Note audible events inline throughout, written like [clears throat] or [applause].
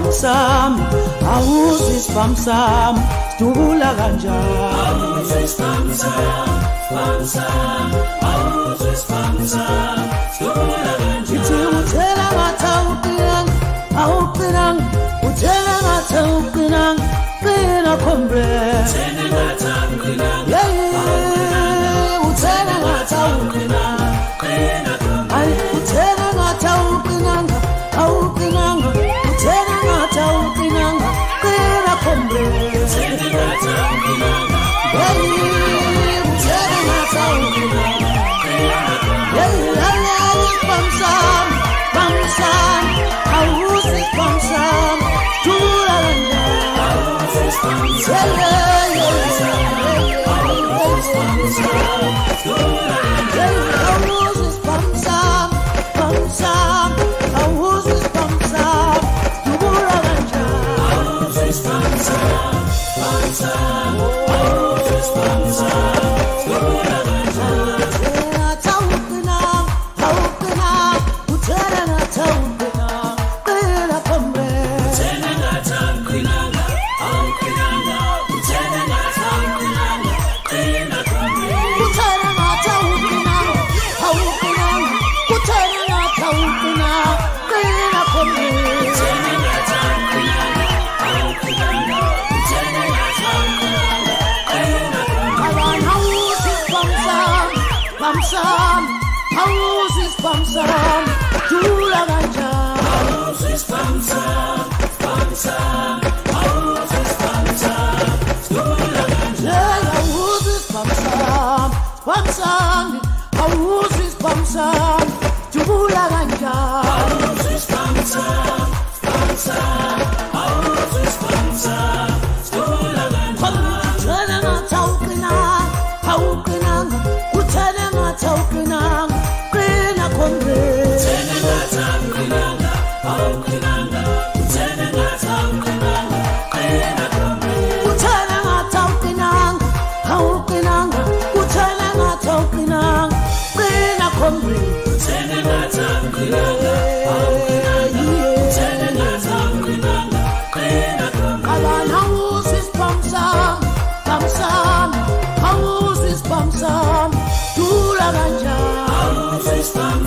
isifamu sami awuzi isifamu sami sidubula kanjani ithi uthela ngathi awuqinanga awuqinanga uthela ngathi awuqinanga qina khombe Sen de What's on? Who's responsible?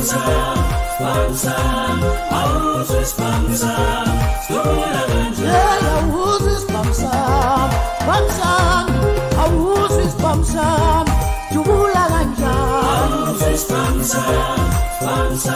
bangsa, bangsa, Moses bangsa, sekolah bangsa. Yeah, Moses bangsa, bangsa, Moses bangsa, sekolah bangsa. Moses bangsa.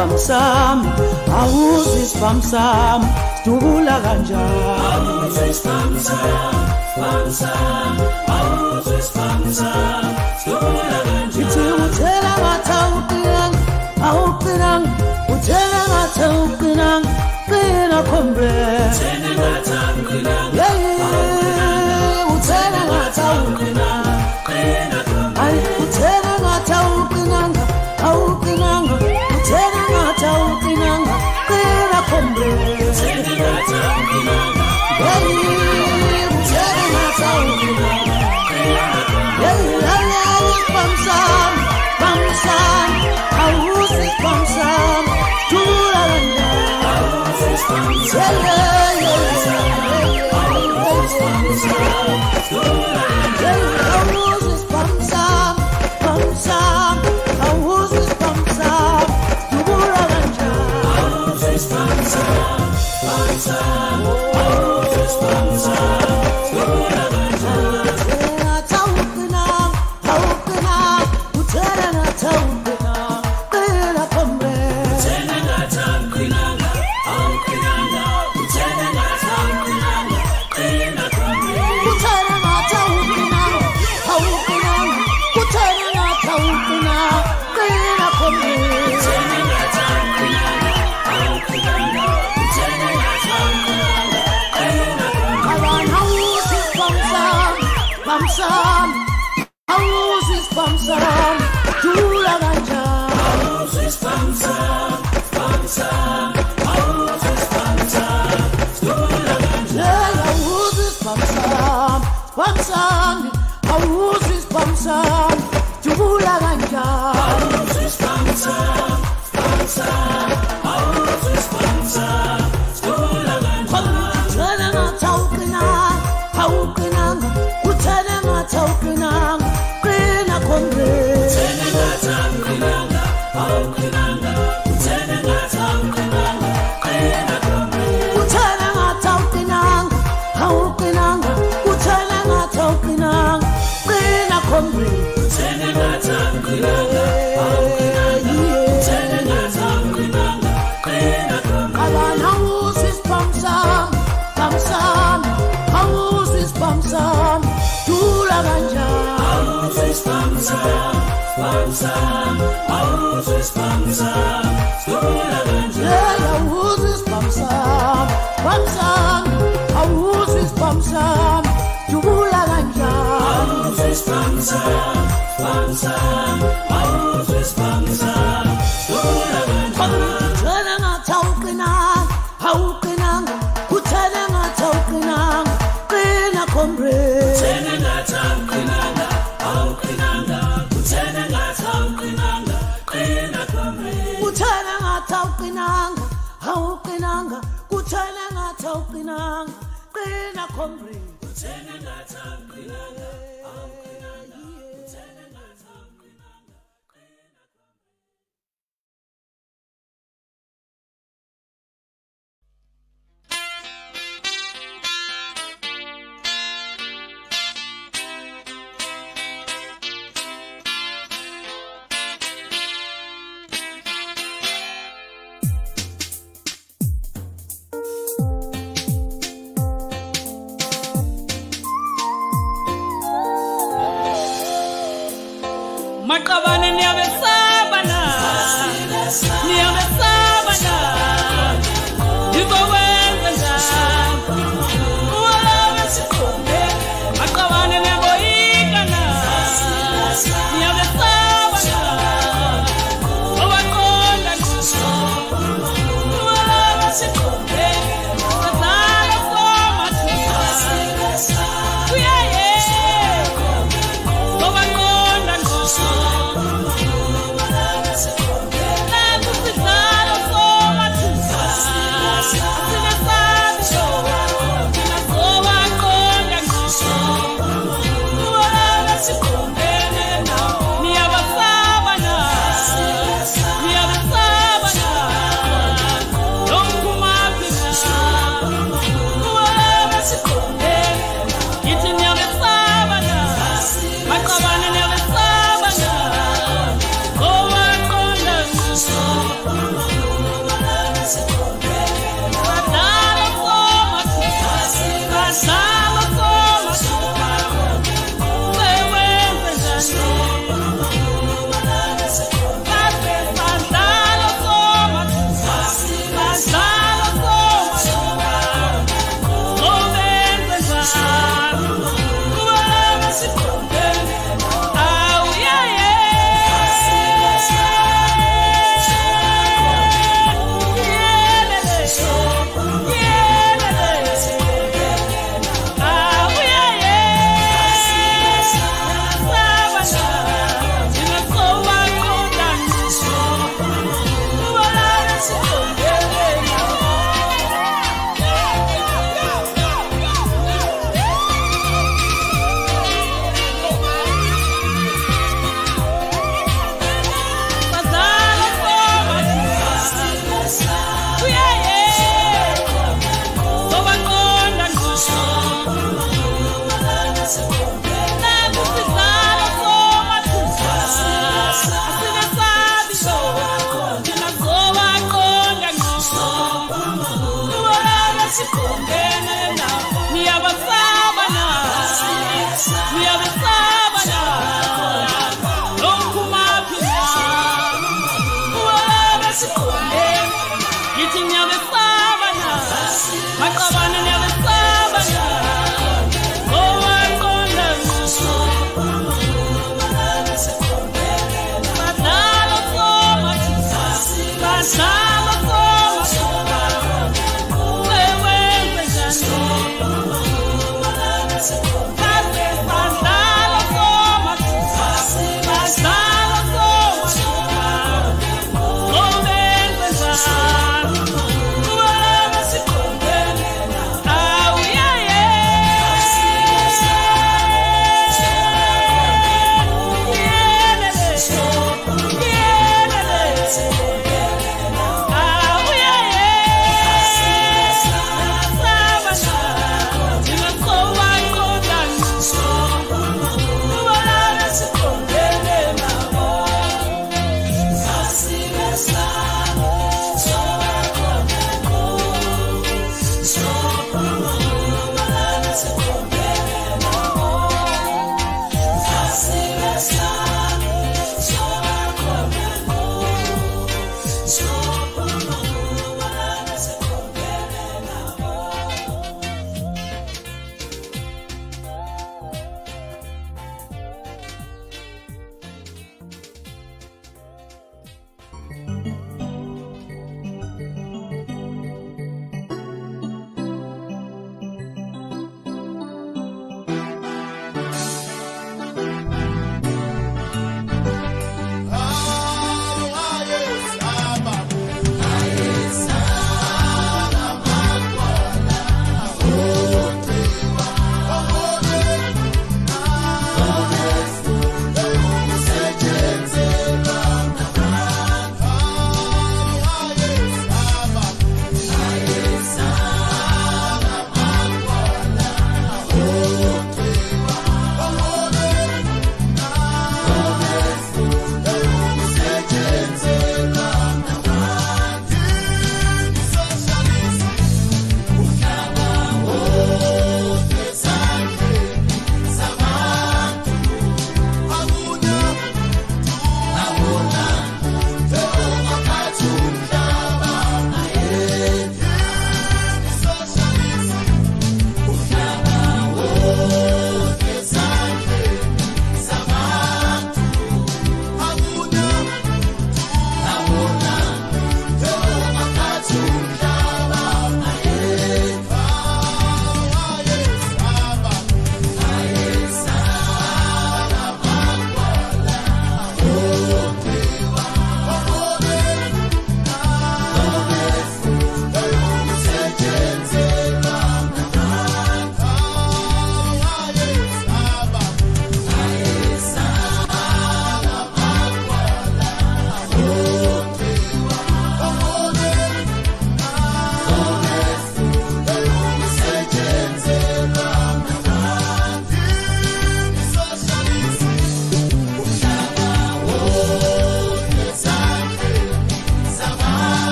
from sam awuzi from sam sidubula kanjaniithi uthela ngathi awuqinanga awuqinanga uthela ngathi awuqinanga qina khombe. 见了又见，闻了又闻，maqabane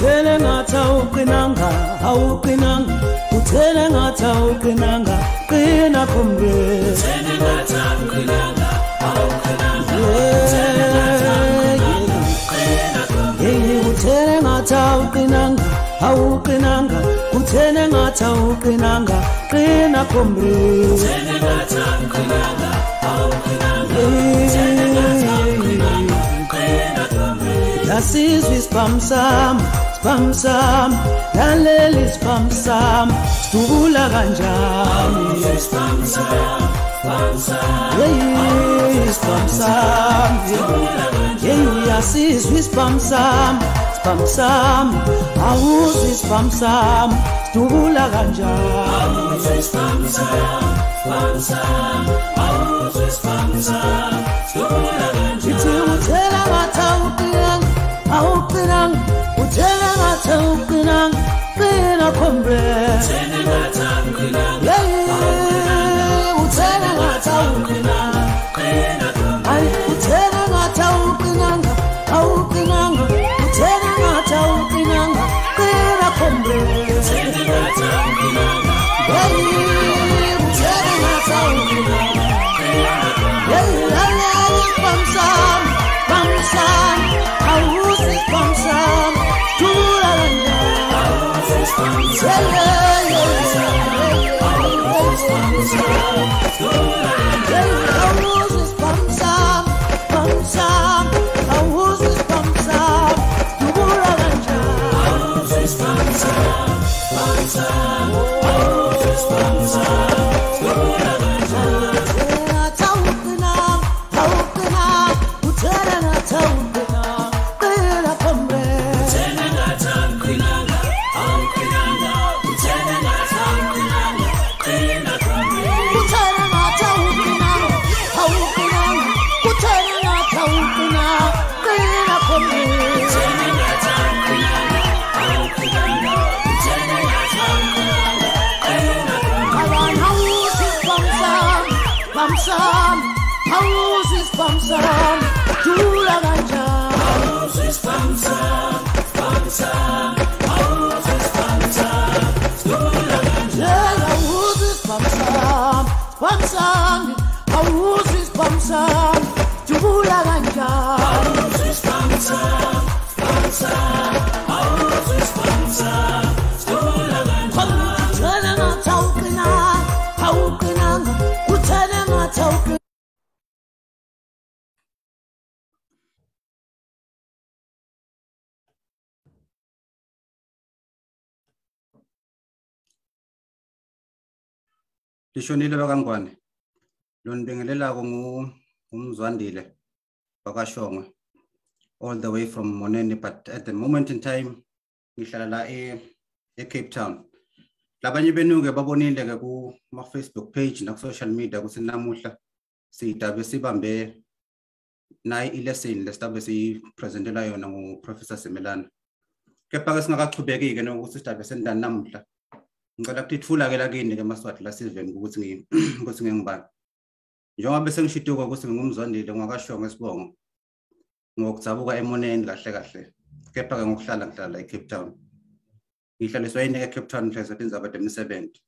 uthele ngathi awuqinanga. Awuqinanga. Uthele ngathi awuqinanga. Qina khombeuthele ngathi awuqinanga. Awuqinanga uthele ngathi awuqinanga qina khombeu yasizwa isibhamu sami. Spamsam, laleli spamsam, sithubula kanjani? Spamsam, spamsam, yeah, spamsam, yeah, uyasizwa ispamsam, spamsam, awuzwa ispamsam, sithubula kanjani? Spamsam, spamsam, awuzwa ispamsam, sithubula kanjani? Ithi uthela ngathi awuqinanga, awuqinanga, uthela aqhubaqina mina khombe uthena ngathawukina lishonile bakangwane lo nibingelelako ngu- ngumzwandile wakashongwe all the way from monene but at the moment in time ngihlala la e- e-cape town. Labanye benu-ke babonile-ke kuma-facebook page naku-social media kuthi namuhla sidabe sibambe nayi ilesson lesitabe siyipresentela yona nguprofessor semelana. Kepha-ke singakachubeki-ke nokuthi sidabe sendani namuhla. Ngicela kutithula-ke lakini-ke maswati lasiveni [clears throat] ukuthi ngi- ukuthi ngingibani njengoba sengishituka ukuthi ngingumzwandile ngwakashongo esibongo ngokudzabuka emoneni kahle kahle. Kepha-ke ngokuhlala ngihlala la ecape town. Ngihlaliswa yini ecape town mhla setindzaba temsebenti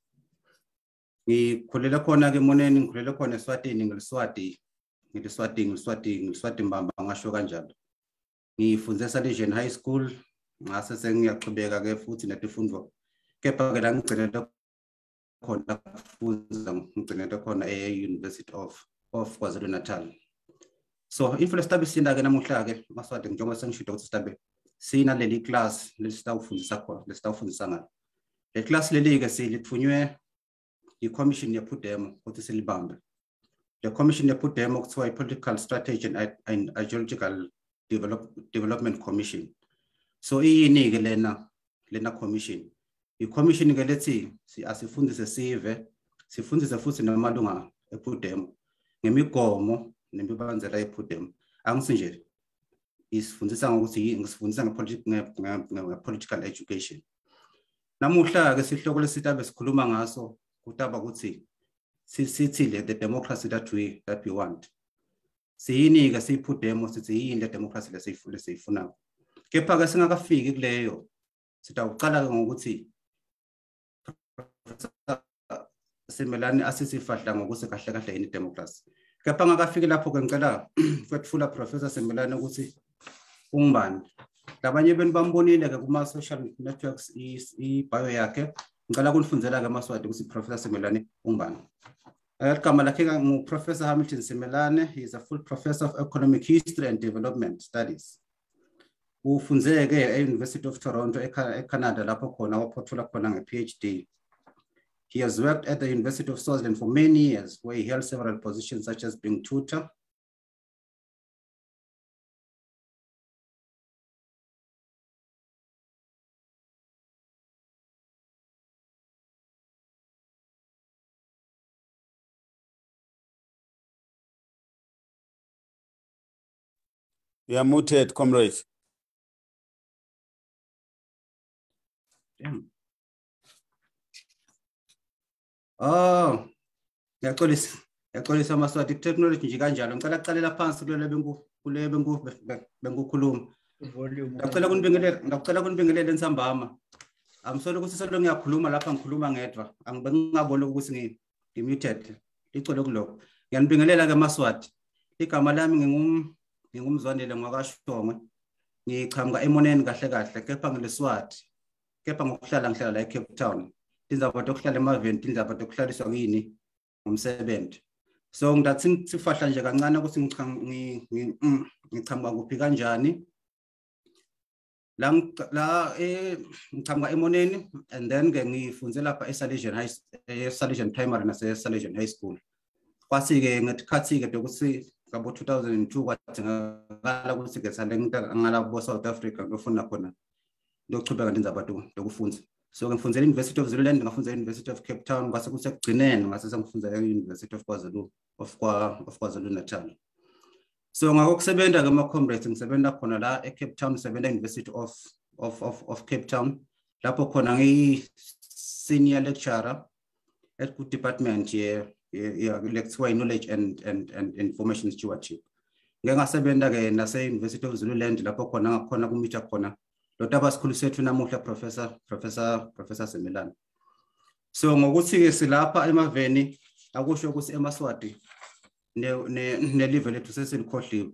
ngikhulele khona-ke emoneni ngikhulele khona eswatini ngiliswati ngiliswati ngiliswati ngiliswati mbamba ngasho kanjalo. Ngifunze esalesian high school ngase sengiyaqhubeka-ke futhi netifundvo. Kepha-ke la ngigcinele khona kufundza ngigcinele khona e-university of of kwazulu natal so info lesitabe sinda-ke namuhla-ke maswati njengoba sengishida ukuthi sitabe sinaleli class lesitawufundisa khona lesitawufundisa ngalo. Le class leli-ke silithunywe i-commission yephudemo ukuthi silibambe. Le commission yephudemo kuthiwa i-political strategy and ideological develop, development commission. So iyini-ke lena lena commission i-commission-ke lethi si- asifundise sive sifundise futhi namalunga ephudemo ngemigomo nemibanzela yephudemo angisi nje isifundisa ngokuthi ngisifundisa nge-politi- nge- nge- nge- nge-political education. Namuhla-ke sihloko lesitabe sikhuluma ngaso kutaba ukuthi si- sithile the democracy that we that we want. Siyini-ke siyiphudemo sithi yini le democracy lesiyifu- lesiyifunako kepha-ke singakafiki kuleyo sitawucala-ke ngokuthi simelane asisifahla ngokuthi kahle kahle yini democracy kepha ngakafiki lapho-ke ngicela [clears throat] kwethula professor simelane ukuthi ungubani. Labanye benu bambonile-ke kuma-social networks i- ibhayo yakhe. Ngicela kunifunzela-ke maswadi ukuthi professor simelane ungubani. Eh, igama lakhe ka- ngu-professor hamilton simelane he is a full professor of economic history and development studies. Ufunze-ke e-university of toronto eCa- ecanada lapho khona waphothula khona nge-phd He has worked at the University of Swaziland for many years, where he held several positions such as being tutor. You are muted, comrade. Damn. Oh, ngiyaxolisa. Ngiyaxolisa maswati technology nje kanjalo. Ngicela kuqalela phansi kulelo bengu kule bengu be- bengukhuluma. Ngicela kunibingelele, ngicela kunibingelele nsambama. Amsole ukuthi solo ngiyakhuluma lapha ngikhuluma ngedwa. Angibe ngingaboni ukuthi ngi ngimuted. Licole kuloko. Ngiyanibingelela ke maswati. Igama lami ngingum ngingumzwandile ngwakashongwe. Ngichamuka emoneni kahle kahle kepha ngiliswati. Kepha ngokuhlala ngihlala la eCape Town. Indaba yokuhlala emaveni, indaba yokuhlaliswa kini ngumsebenzi. So ngidathi sifahla nje kancane ukuthi ngicham- ngi- ngi- mm, ngichamuka kuphi kanjani. La ngic- la eh ngichamuka emoneni and then ke ngifunze lapha eSalesian High eSalesian Primary nase Salesian High School. Kwasi ke ngesikhathi ke ukuthi ngabo 2002 kwathi ngakala ukuthi ke sale ngala bo South Africa ngofuna khona lokuchubeka ndenzaba dokufundza so ngifundzela University of Zululand ngafundzela University of Cape Town kwase kusekugcineni ngase sengifundzela University of KwaZulu of Kwa of KwaZulu Natal so ngakokusebenza ke ma comrades ngisebenza khona la e Cape Town ngisebenza University of of of of Cape Town. Lapho khona ngiyi senior lecturer at ku department ye ye lecture knowledge and and and information stewardship. Ngeke ngasebenza ke nase University of Zululand lapho khona ngakhona kumitha khona lo taba sikhulu sethu namuhla professor professor professor so ngokuthi silapha emaveni akusho ukuthi ne lethu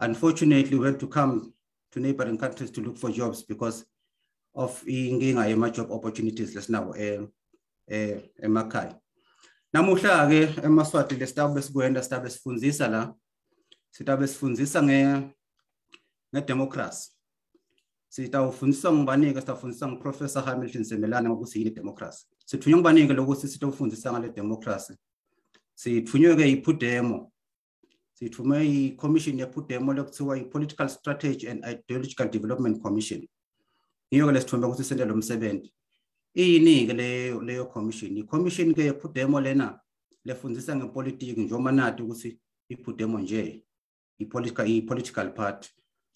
unfortunately we had to come to neighboring countries to look for jobs because of inkinga yema job opportunities lesinawo eh eh emakhaya. Namuhla ke emaswati lesitabe sikwenda sitabe sifundzisa la sitabe sifundzisa nge nge ngibanike sitawufundisa ngiprofessor hamilton semelane ngokuthi yini idemocracy sithunywe ngubanike lokuthi sitawufundisa ngale democracy sithunywe-ke yiphudemo. Sithume i-commission yephudemo lekuthiwa i-political strategy and ideological development commission. Yiyo-ke lesithumbe ukuthi sente lo msebenzi iyini-ke leyo leyo commission? I-commission-ke yephudemo lena lefundisa ngepolitiki njengoba nati ukuthi iphudemo nje i-political i-political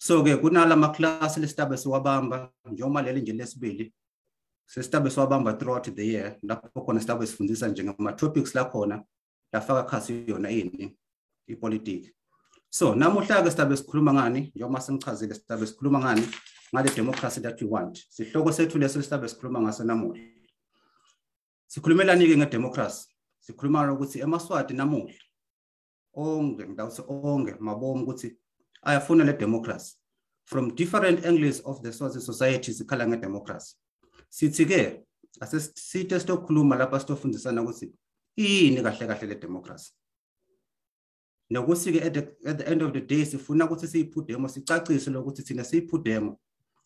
party so-ke kunala maklasi lesitabe siwabamba njengoba leli nje lesibili sesitabe siwabamba throughout the year lapho khona sitabe sifundisa nje ngama-topics lakhona lafaka khasi yona ini ipolitiki. So namuhla-ke sitabe sikhuluma ngani njengoba sengichazile sitabe sikhuluma ngani ngale democracy that we want sihloko sethu leso sitabe sikhuluma ngaso namuhla. Sikhulumelani-ke ngedemocracy sikhuluma ukuthi emaswati namuhla onke ngidawuthi onke mabomu ukuthi ayafuna le democracy from different angles of the Swazi society sikhala ngedemocracy. Sithi-ke asesithe sitokhuluma lapha sitofundisana ukuthi yini kahle kahle le democracy nokuthi-ke at, at the end of the day sifuna ukuthi siyiphudemo sicacise lokuthi thina siyiphudemo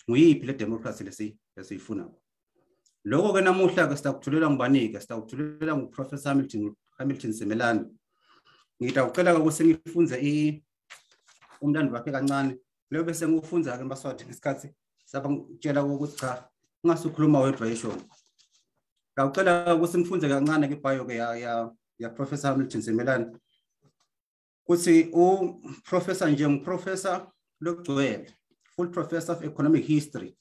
nguyiphi le democracy lesi- lesiyifuna lokho-ke namuhla-ke sitakuthulela ngubanike? Sitakuthulela nguprofessor hamilton hamilton semelane ngitawucela-ke ukuthi ngifunze i- umlando wakhe kancane. Leyo bese ngiwufunza-ke emaswati ngesikhathi sabangitshela ukuthi cha ungasukhuluma wedwa yishona ngawucela ukuthi ngifunze kancane kwibhayo-ke ya, ya, ya professor hamilton simelane kuthi uprofessor nje nguprofessor lokugcwele full professor of economic history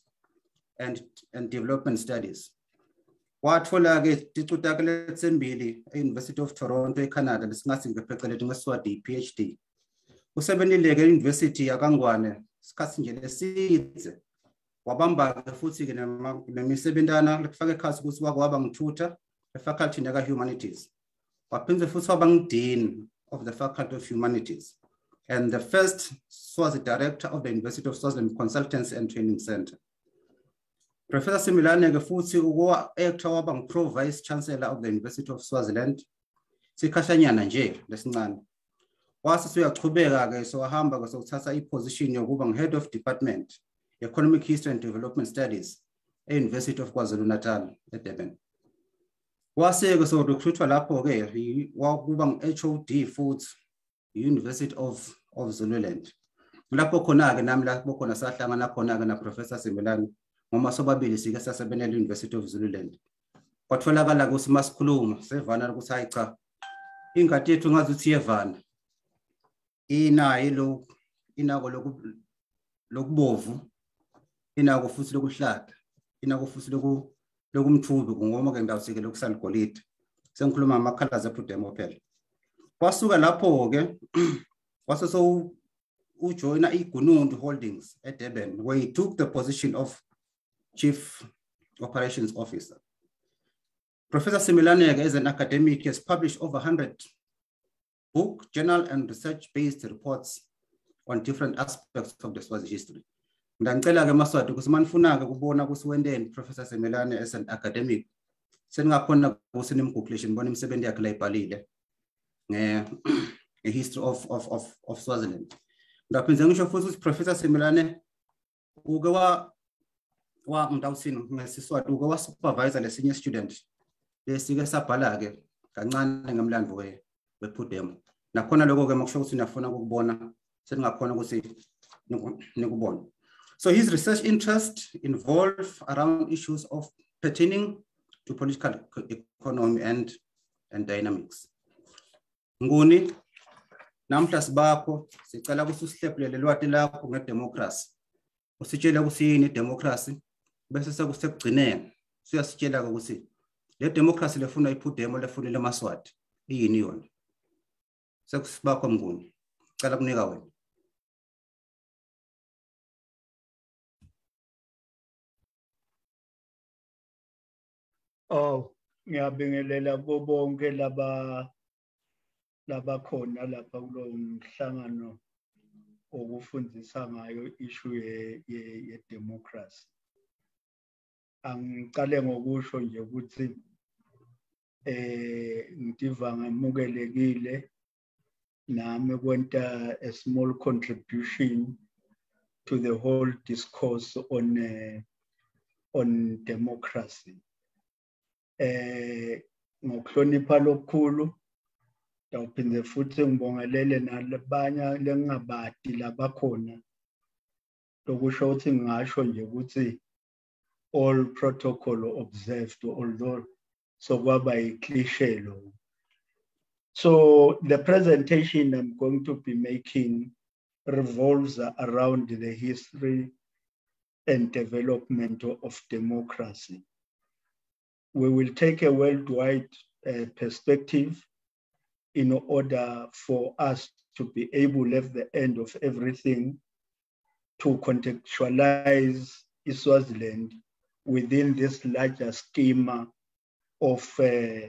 and, and development studies. Wathola-ke ticu takhe lesembili e-university of toronto ecanada lesingathi ngepheceleti ngesiswati i-phd usebenzile-ke yakangwane isikhathi nje lesidze. Wabamba-ke futhi-ke nemisebentana lekufaka ekhasi ukuthi wake waba ngithutha efaculty yaka-humanities waphinde futhi waba of the faculty of humanities. And the first swazi director of the university of swaziland consultancy and training center. Professor simelane-ke futhi uwa-actor waba ngu-pro vice chancellor of the university of swaziland. Sikhashanyana nje lesincane wase suyachubeka-ke sowahamba-ke sowuthatha iposition yokuba ngu-head of department economic history and development studies e-university of kwazulu-natal edurban. Wase-ke sorecruitwa lapho-ke yi- wakuba ngu-hod futhi i-university of, of zululand. Lapho khona-ke nami lapho khona sahlangana khona-ke naprofessor simelane ngoma sobabili sike sasebenela i-university of zululand. Kwatholakala-ke ukuthi masikhuluma sevana ukuthi hayi cha ingadi yethu ngazi ukuthi iyevana. Inayo lo inako loku- lokubovu inako futhi lokuhlata inako futhi loku lokumthubi ngoma-ke ngidawusike lokusaligolide sengikhuluma ngama-colors ephudemo phela. Kwasuka lapho-ke [clears throat] wase so ujoyina igunundu holdings edurban where he took the position of chief operations officer. Professor simelaneke as an academic has published over 100 book journal and research based reports on different aspects of the swazi history. Ngicela-ke maswati ukuthi manifuna-ke kubona ukuthi wenteni professor semelane as an academic seningakhona ukuthi nimgoogle nibone imisebenzi yakhe la ibhalile nge- nge-history of, of, of, of swaziland. Ngaphinde ngisho futhi ukuthi professor semelane uke wa wa ngidawuthini ngesiswati uke wasupervisa lesinye student lesike sabhala-ke kancane ngemlando we- wephudemo nakhona lokho-ke makusho ukuthi niyafuna ukukubona seningakhona ukuthi niku- nikubone. So his research interest involve around issues of pertaining to political eco- economy and, and dynamics. Nguni? Namhla sibakho sicela ukuthi usihlephulele lwati lakho ngedemocracy usitshele ukuthi yini idemocracy bese sekusekugcineni suyasitshela-ke ukuthi le democracy lefuna iphudemo lefunile emaswati iyini yona? Sekusibakho mnguni cela kunika wena Oh, ngiyabingelela bonke laba labakhona lapha kulowo mhlangano okufundisa ngayo issue ye- ye- ye-democracy. Angicale ngokusho nje ukuthi eh ngidiva ngamukelekile nami kwenta a small contribution to the whole discourse on uh, on democracy. Eh ngokuhlonipha lokukhulu Dawuphinde futhi ngibongelele nalabanye lengingabadi labakhona. Lokusho ukuthi ngingasho nje ukuthi all protocol observed although so kwaba yicliche lo. So the presentation I'm going to be making revolves around the history and development of democracy. We will take a worldwide uh, perspective in order for us to be able at the end of everything to contextualize Swaziland within this larger schema of uh,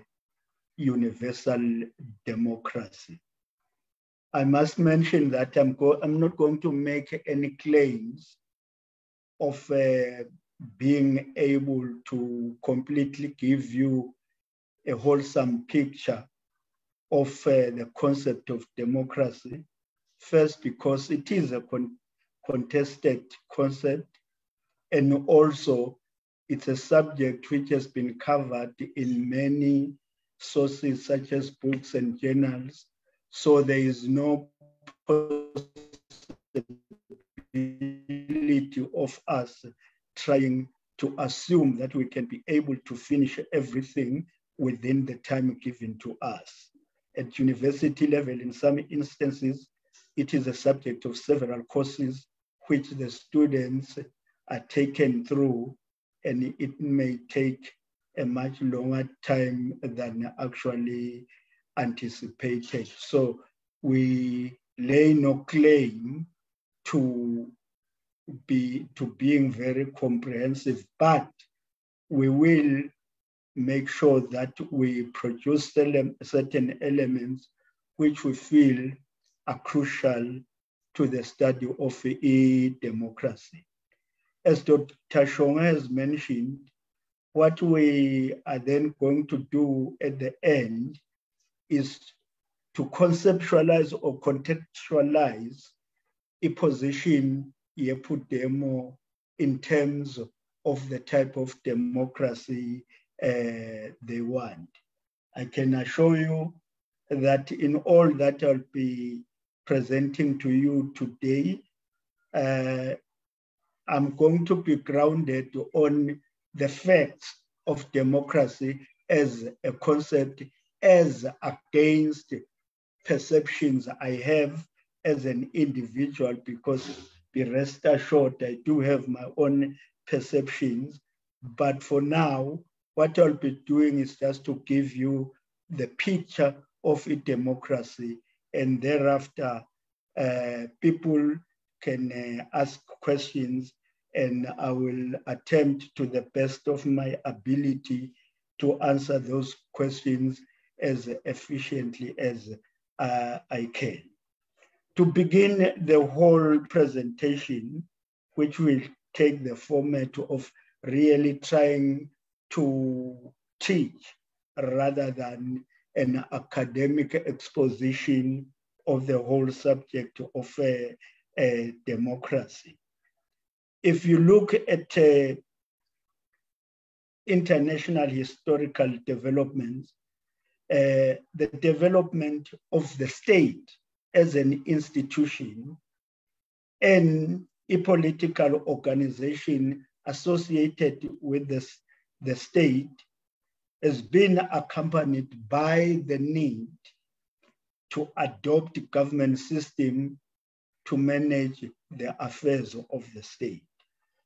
universal democracy. I must mention that I'm, go- I'm not going to make any claims of uh, being able to completely give you a wholesome picture of uh, the concept of democracy. First, because it is a con- contested concept, and also it's a subject which has been covered in many sources, such as books and journals. So there is no possibility of us trying to assume that we can be able to finish everything within the time given to us. At university level, in some instances, it is a subject of several courses which the students are taken through, and it may take a much longer time than actually anticipated. So we lay no claim to be to being very comprehensive, but we will make sure that we produce certain elements which we feel are crucial to the study of e-democracy. As Dr. Shongwe has mentioned, what we are then going to do at the end is to conceptualize or contextualize a position yepudemo in terms of the type of democracy uh, they want. I can assure you that in all that I'll be presenting to you today, uh, I'm going to be grounded on the facts of democracy as a concept, as against perceptions I have as an individual, because be rest assured, I do have my own perceptions. But for now, what I'll be doing is just to give you the picture of a democracy, and thereafter, uh, people can uh, ask questions, and I will attempt to the best of my ability to answer those questions as efficiently as uh, I can. To begin the whole presentation, which will take the format of really trying to teach rather than an academic exposition of the whole subject of uh, uh, democracy. If you look at uh, international historical developments, uh, the development of the state as an institution and a political organization associated with this, the state has been accompanied by the need to adopt government system to manage the affairs of the state.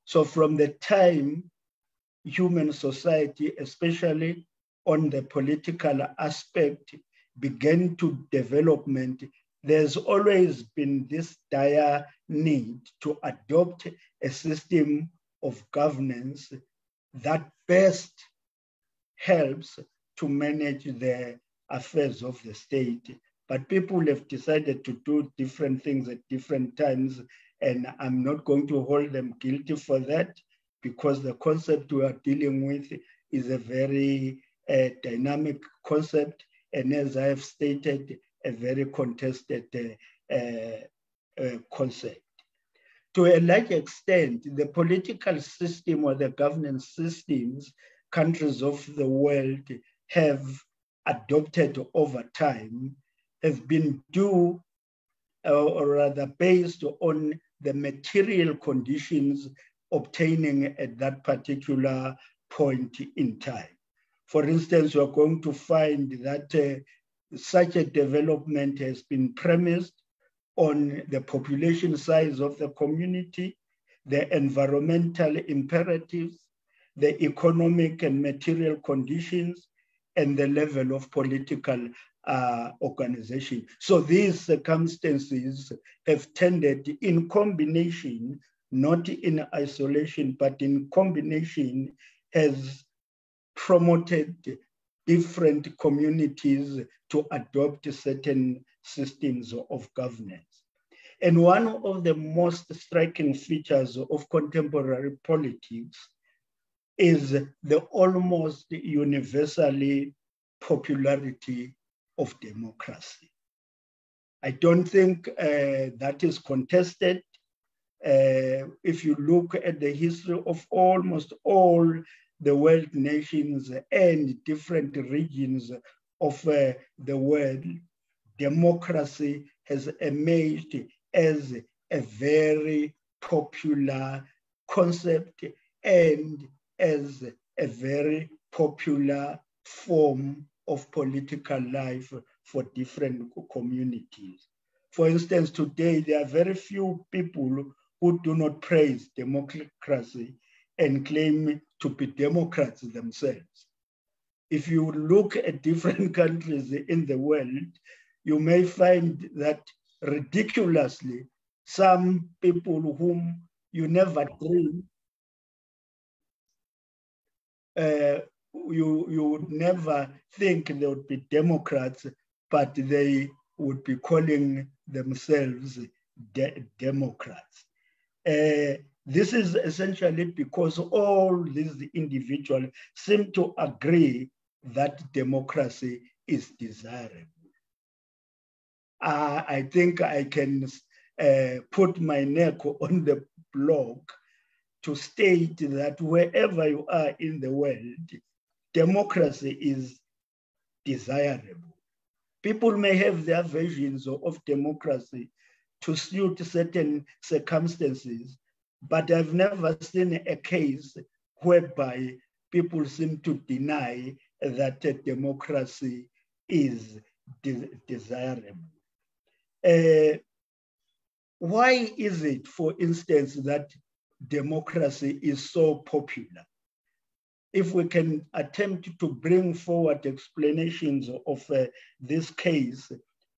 So from the time human society, especially on the political aspect, began to development, there's always been this dire need to adopt a system of governance that best helps to manage the affairs of the state. But people have decided to do different things at different times, and I'm not going to hold them guilty for that because the concept we are dealing with is a very uh, dynamic concept, and as I have stated, a very contested uh, uh, concept. to a large extent, the political system or the governance systems countries of the world have adopted over time have been due uh, or rather based on the material conditions obtaining at that particular point in time. For instance, you're going to find that uh, such a development has been premised on the population size of the community, the environmental imperatives, the economic and material conditions, and the level of political uh, organization. So these circumstances have tended in combination, not in isolation, but in combination has promoted different communities to adopt certain systems of governance. And one of the most striking features of contemporary politics is the almost universally popularity of democracy. I don't think uh, that is contested. Uh, if you look at the history of almost all the world nations and different regions of uh, the world, democracy has emerged as a very popular concept and as a very popular form of political life for different communities. For instance, today there are very few people who do not praise democracy and claim to be Democrats themselves. If you look at different [laughs] countries in the world, you may find that ridiculously, some people whom you never dream, uh, you, you would never think they would be Democrats, but they would be calling themselves de Democrats. Uh, this is essentially because all these individuals seem to agree that democracy is desirable. Uh, I think I can uh, put my neck on the block to state that wherever you are in the world, democracy is desirable. People may have their versions of democracy to suit certain circumstances, but I've never seen a case whereby people seem to deny that democracy is de desirable. Uh, why is it, for instance, that democracy is so popular? If we can attempt to bring forward explanations of uh, this case,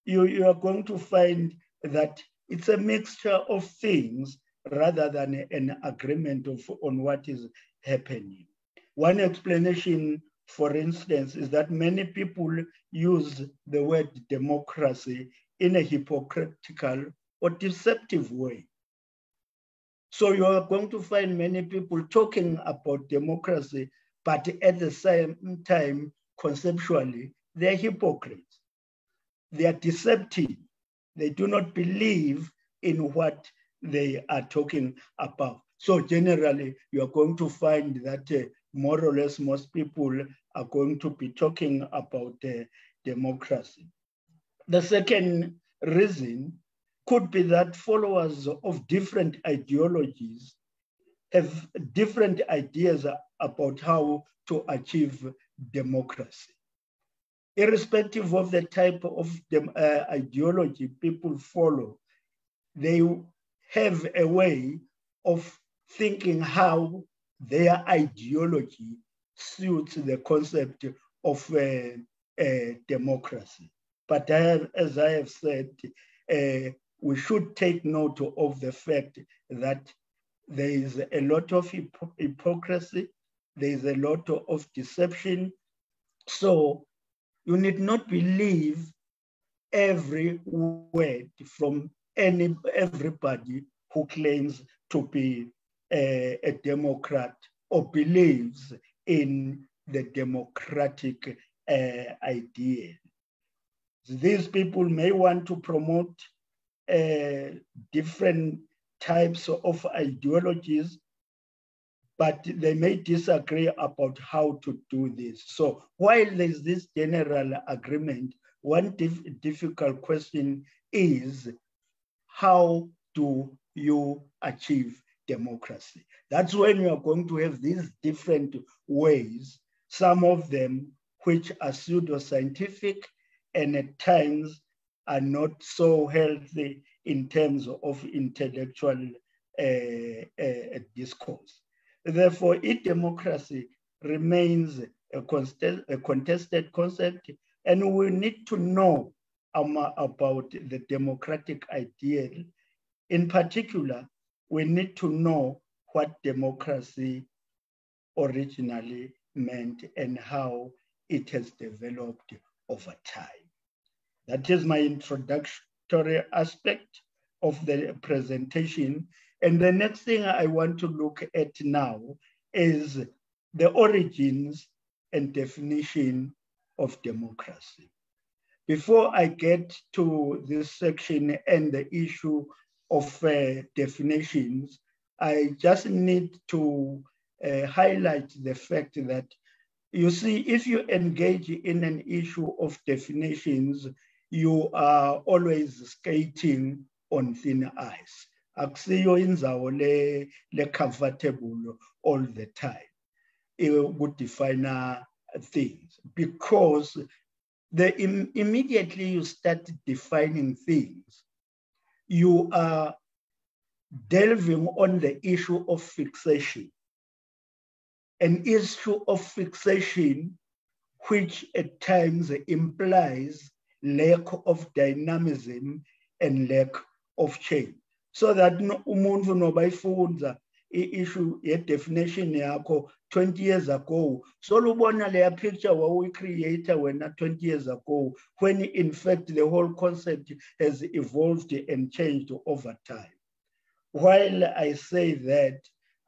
you, you are going to find that it's a mixture of things rather than an agreement of, on what is happening. One explanation, for instance, is that many people use the word democracy in a hypocritical or deceptive way. So you are going to find many people talking about democracy, but at the same time, conceptually, they're hypocrites. They are deceptive. They do not believe in what they are talking about. So generally, you are going to find that uh, more or less most people are going to be talking about uh, democracy. The second reason could be that followers of different ideologies have different ideas about how to achieve democracy. Irrespective of the type of uh, ideology people follow, they have a way of thinking how their ideology suits the concept of uh, uh, democracy. But I have, as I have said, uh, we should take note of the fact that there is a lot of hypocrisy, there is a lot of deception. So you need not believe every word from any everybody who claims to be a, a Democrat or believes in the democratic uh, idea. These people may want to promote uh, different types of ideologies, but they may disagree about how to do this. So while there's this general agreement, one dif- difficult question is how do you achieve democracy? That's when you are going to have these different ways, some of them which are pseudoscientific and at times are not so healthy in terms of intellectual uh, uh, discourse. Therefore, if democracy remains a, a contested concept, and we need to know about the democratic ideal. In particular, we need to know what democracy originally meant and how it has developed over time. That is my aspect of the presentation. And the next thing I want to look at now is the origins and definition of democracy. Before I get to this section and the issue of uh, definitions, I just need to uh, highlight the fact that you see, if you engage in an issue of definitions, you are always skating on thin ice. Akusiyo indzawo le le comfortable all the time. It would define things because the im- immediately you start defining things, you are delving on the issue of fixation. An issue of fixation, which at times implies lack of dynamism and lack of change. So that no- umuntu nobayifunza i-issue ye-definition yakho 20 years ago So solubona leya picture wawuyi-creator wena 20 years ago when in fact the whole concept has evolved and changed over time while i say that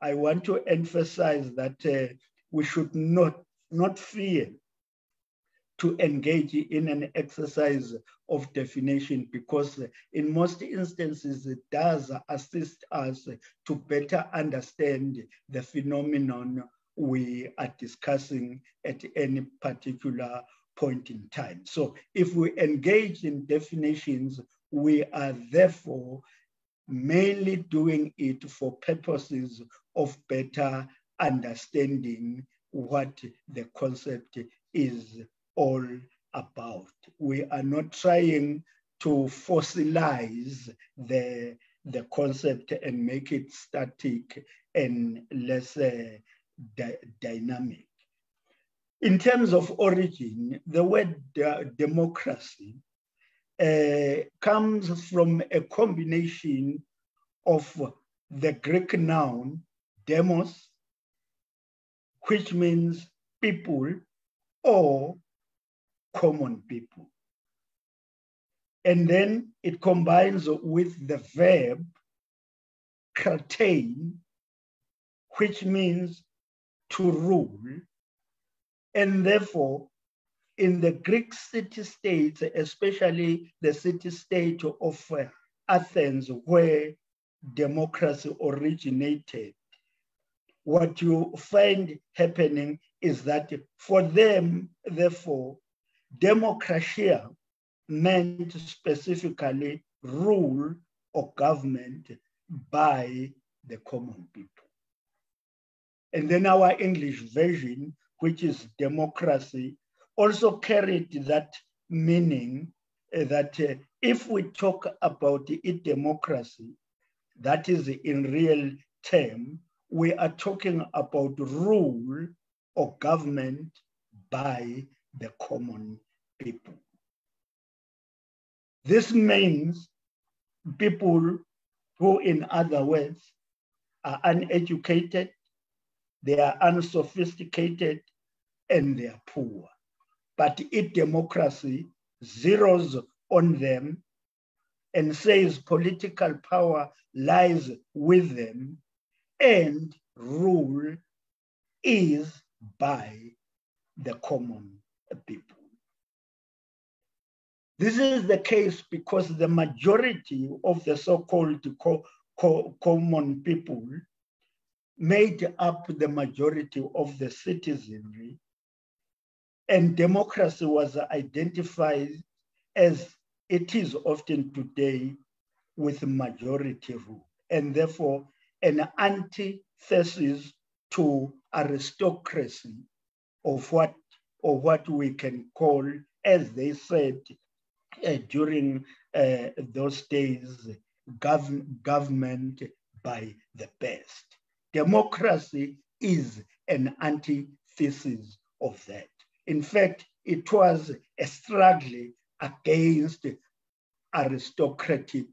i want to emphasize that uh, we should not not fear to engage in an exercise of definition because in most instances it does assist us to better understand the phenomenon we are discussing at any particular point in time. So if we engage in definitions, we are therefore mainly doing it for purposes of better understanding what the concept is all about. We are not trying to fossilize the, the concept and make it static and less uh, dy- dynamic. In terms of origin, the word democracy uh, comes from a combination of the Greek noun demos, which means people or common people. And then it combines with the verb kratane, which means to rule. And therefore, in the Greek city states, especially the city state of uh, Athens, where democracy originated, what you find happening is that for them, therefore, democratia meant specifically rule or government by the common people. And then our English version, which is democracy, also carried that meaning uh, that uh, if we talk about it democracy, that is in real term, we are talking about rule or government by the common people. This means people who, in other words, are uneducated, they are unsophisticated, and they are poor. But if democracy zeroes on them and says political power lies with them and rule is by the common people. This is the case because the majority of the so-called co- co- common people made up the majority of the citizenry, and democracy was identified as it is often today with majority rule, and therefore an antithesis to aristocracy of what or what we can call, as they said during uh, those days, gov- government by the best. Democracy is an antithesis of that. In fact, it was a struggle against aristocratic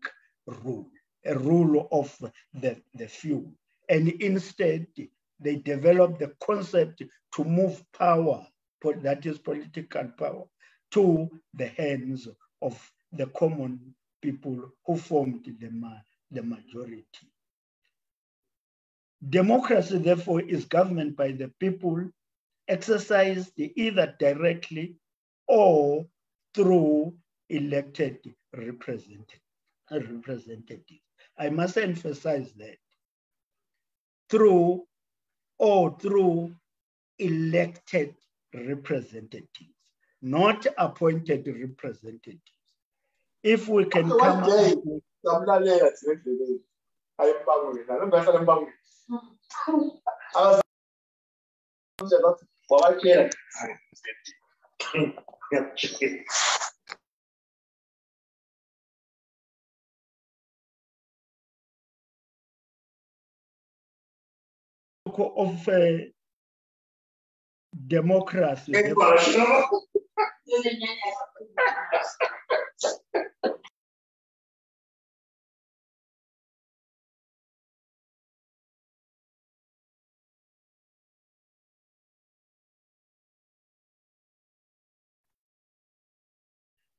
rule, a rule of the, the few. And instead, they developed the concept to move power, that is political power, to the hands of the common people who formed the, ma- the majority. Democracy, therefore, is government by the people, exercised either directly or through elected representative, representatives. I must emphasize that through or through elected representatives, not appointed representatives. If we can Okay, come day- up with samlalela thina endleleni ayembangule nalo ngasala embangule akathi wabatshela of uh, democracy,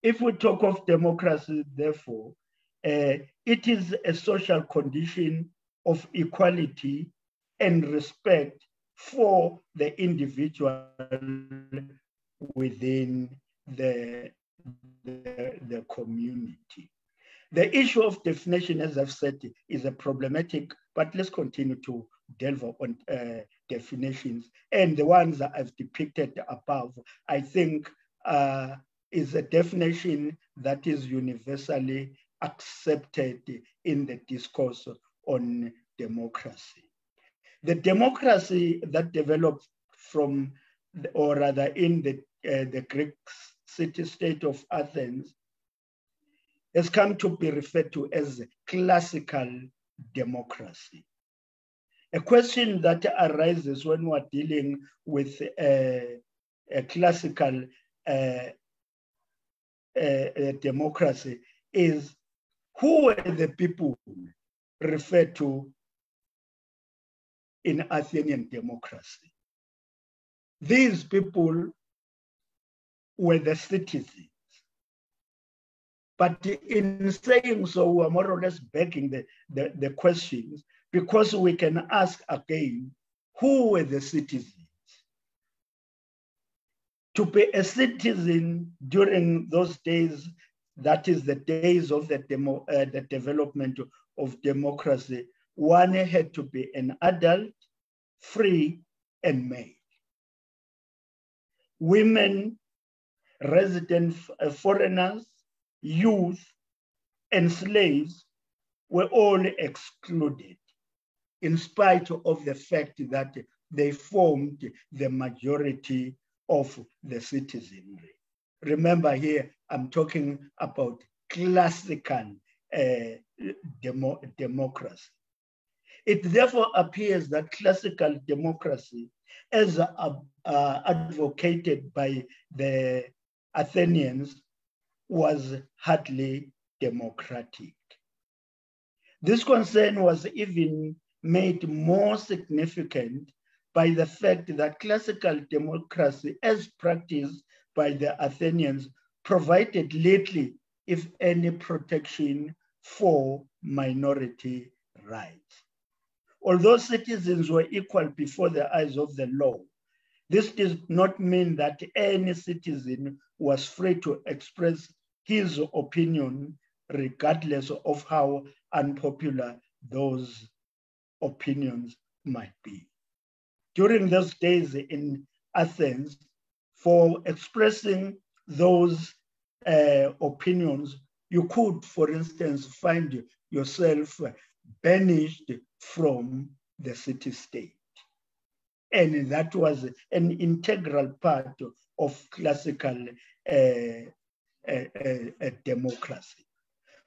if we talk of democracy, therefore, uh, it is a social condition of equality and respect for the individual within the, the, the community. The issue of definition, as I've said, is a problematic, but let's continue to delve on uh, definitions. And the ones that I've depicted above, I think uh, is a definition that is universally accepted in the discourse on democracy. The democracy that developed from, or rather in the, uh, the Greek city-state of Athens has come to be referred to as classical democracy. A question that arises when we're dealing with a, a classical uh, uh, uh, democracy is who were the people referred to in Athenian democracy? These people were the citizens. But in saying so, we're more or less begging the, the, the questions because we can ask again who were the citizens? To be a citizen during those days, that is the days of the, demo, uh, the development of democracy, one had to be an adult, free, and male. Women, resident uh, foreigners, youth, and slaves were all excluded in spite of the fact that they formed the majority of the citizenry. Remember here, I'm talking about classical uh, demo- democracy. It therefore appears that classical democracy, as uh, uh, advocated by the Athenians, was hardly democratic. This concern was even made more significant by the fact that classical democracy, as practiced by the Athenians, provided little, if any, protection for minority rights. Although citizens were equal before the eyes of the law, this does not mean that any citizen was free to express his opinion regardless of how unpopular those opinions might be. During those days in Athens, for expressing those uh, opinions, you could, for instance, find yourself banished from the city state. And that was an integral part of classical uh, uh, uh, democracy.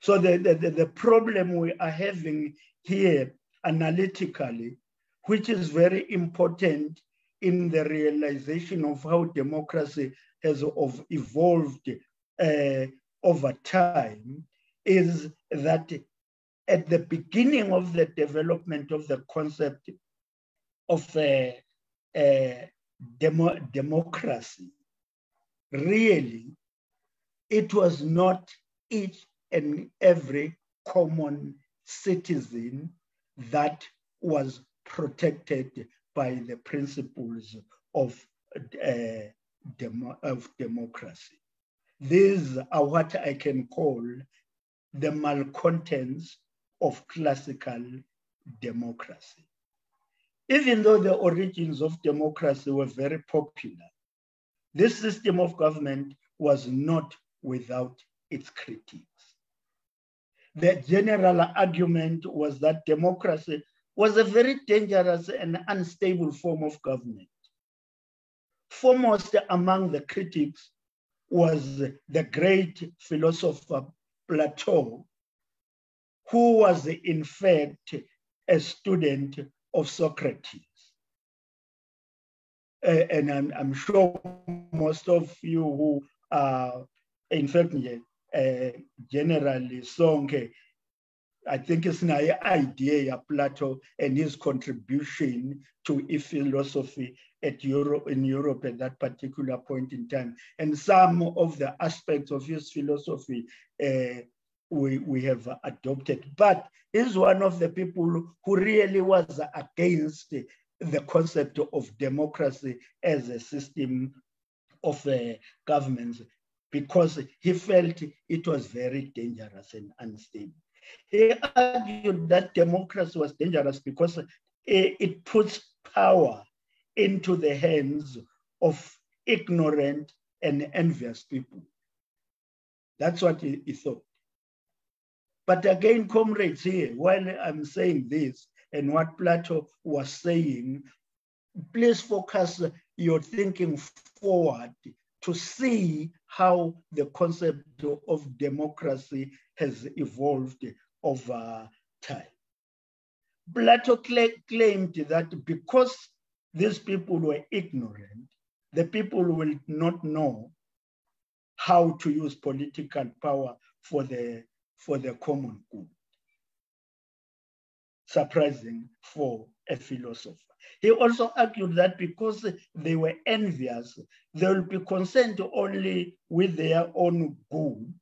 So the, the, the problem we are having here analytically, which is very important in the realization of how democracy has evolved uh, over time, is that at the beginning of the development of the concept of uh, uh, demo democracy, really, it was not each and every common citizen that was protected by the principles of, uh, demo of democracy. These are what I can call the malcontents of classical democracy. Even though the origins of democracy were very popular, this system of government was not without its critics. The general argument was that democracy was a very dangerous and unstable form of government. Foremost among the critics was the great philosopher Plato, who was in fact a student of Socrates. Uh, and I'm, I'm, sure most of you who are, in fact, uh, generally Sonke, I think it's an idea of Plato and his contribution to philosophy at Europe in Europe at that particular point in time. And some of the aspects of his philosophy uh, we, we have adopted. But he's one of the people who really was against the concept of democracy as a system of uh, governments because he felt it was very dangerous and unstable. He argued that democracy was dangerous because it puts power into the hands of ignorant and envious people. That's what he, he thought. But again, comrades here, while I'm saying this and what Plato was saying, please focus your thinking forward to see how the concept of democracy has evolved over time. Plato claimed that because these people were ignorant, the people will not know how to use political power for the, for the common good. Surprising for a philosopher. He also argued that because they were envious, they will be concerned only with their own good,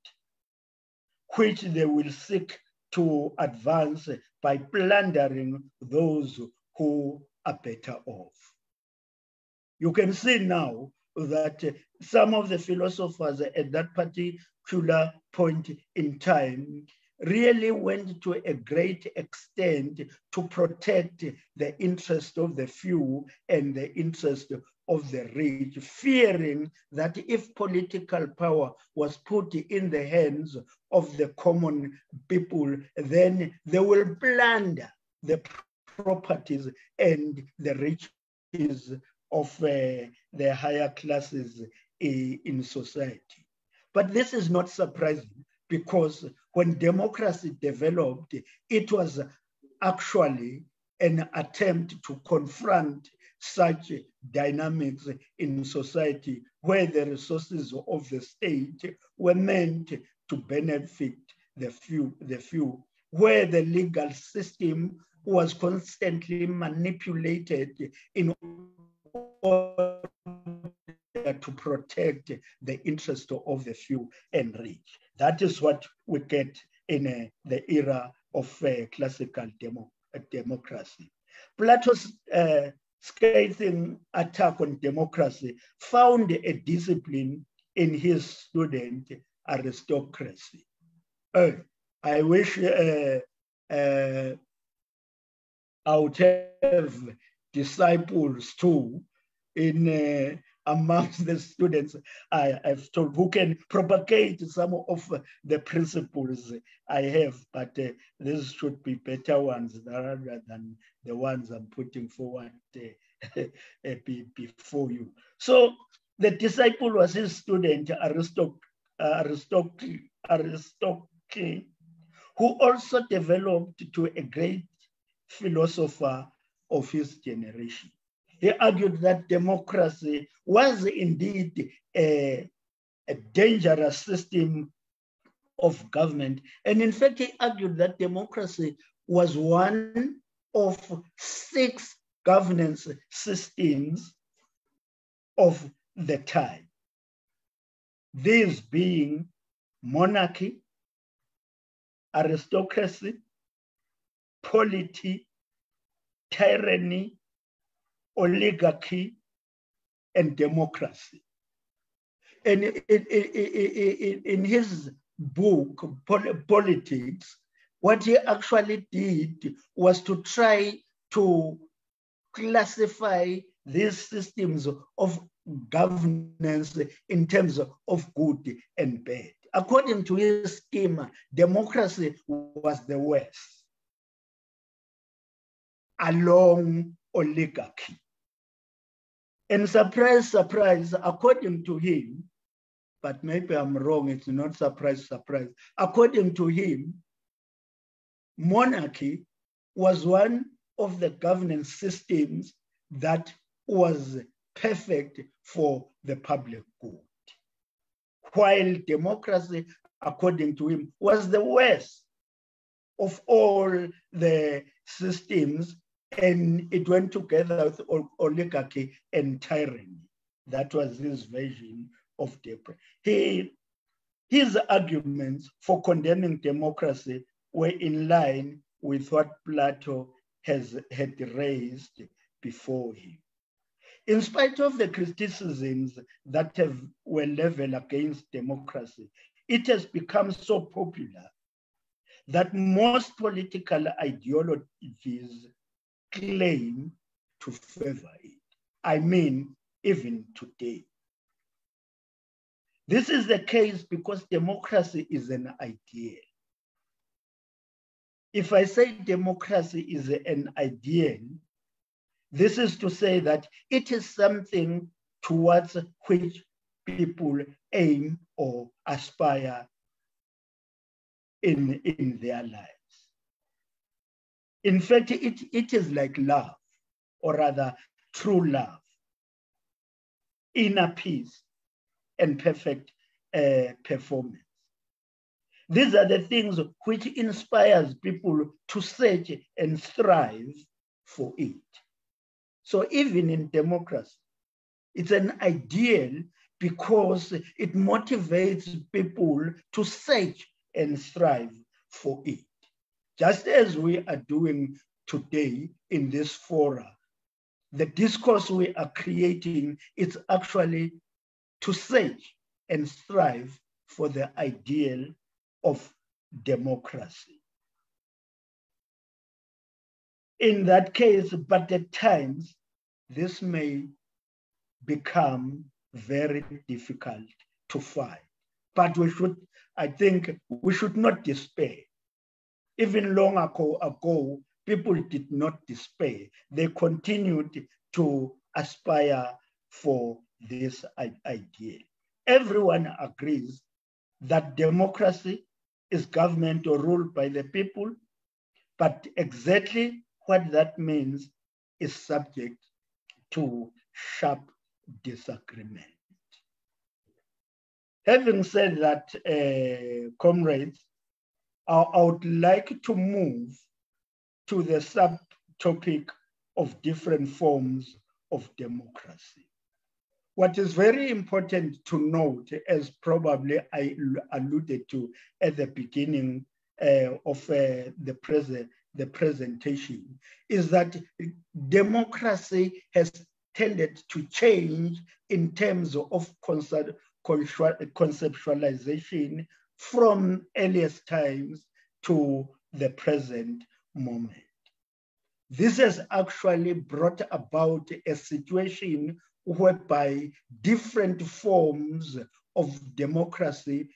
which they will seek to advance by plundering those who are better off. You can see now that uh, some of the philosophers at that particular point in time really went to a great extent to protect the interest of the few and the interest of the rich, fearing that if political power was put in the hands of the common people, then they will plunder the properties and the riches of uh, the higher classes uh, in society. But this is not surprising because when democracy developed, it was actually an attempt to confront such dynamics in society where the resources of the state were meant to benefit the few, the few, where the legal system was constantly manipulated in to protect the interest of the few and rich. That is what we get in uh, the era of uh, classical demo, uh, democracy. Plato's scathing attack on democracy found a discipline in his student aristocracy. Uh, I wish I would have disciples too in uh, amongst the students I have told who can propagate some of the principles I have, but uh, these should be better ones rather than the ones I'm putting forward uh, [laughs] before you. So the disciple was his student, Aristoc, Aristoc, Aristoc, who also developed to a great philosopher of his generation. He argued that democracy was indeed a, a dangerous system of government. And in fact, he argued that democracy was one of six governance systems of the time. These being monarchy, aristocracy, polity, tyranny, oligarchy, and democracy. And in, in, his book, Politics, what he actually did was to try to classify these systems of governance in terms of good and bad. According to his schema, democracy was the worst, along oligarchy. And surprise, surprise, according to him, but maybe I'm wrong, it's not surprise, surprise. According to him, monarchy was one of the governance systems that was perfect for the public good. While democracy, according to him, was the worst of all the systems and it went together with oligarchy and tyranny. That was his version of democracy. He, his arguments for condemning democracy were in line with what Plato has had raised before him. In spite of the criticisms that have, were leveled against democracy, it has become so popular that most political ideologies claim to favor it. I mean, even today. This is the case because democracy is an idea. If I say democracy is an ideal, this is to say that it is something towards which people aim or aspire in, in their lives. In fact, it, it is like love, or rather, true love, inner peace, and perfect uh, performance. These are the things which inspires people to search and strive for it. So even in democracy, it's an ideal because it motivates people to search and strive for it just as we are doing today in this forum, the discourse we are creating is actually to search and strive for the ideal of democracy. In that case, but at times, this may become very difficult to find. But we should, I think, we should not despair even long ago, ago, people did not despair. They continued to aspire for this idea. Everyone agrees that democracy is government or ruled by the people, but exactly what that means is subject to sharp disagreement. Having said that, uh, comrades, I would like to move to the subtopic of different forms of democracy. What is very important to note, as probably I alluded to at the beginning uh, of uh, the, present, the presentation, is that democracy has tended to change in terms of conceptualization from earliest times to the present moment. This has actually brought about a situation whereby different forms of democracy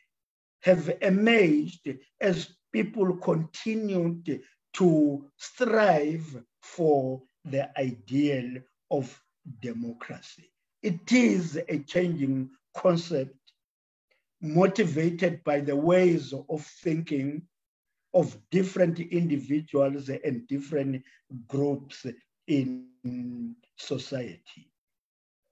have emerged as people continued to strive for the ideal of democracy. It is a changing concept motivated by the ways of thinking of different individuals and different groups in society.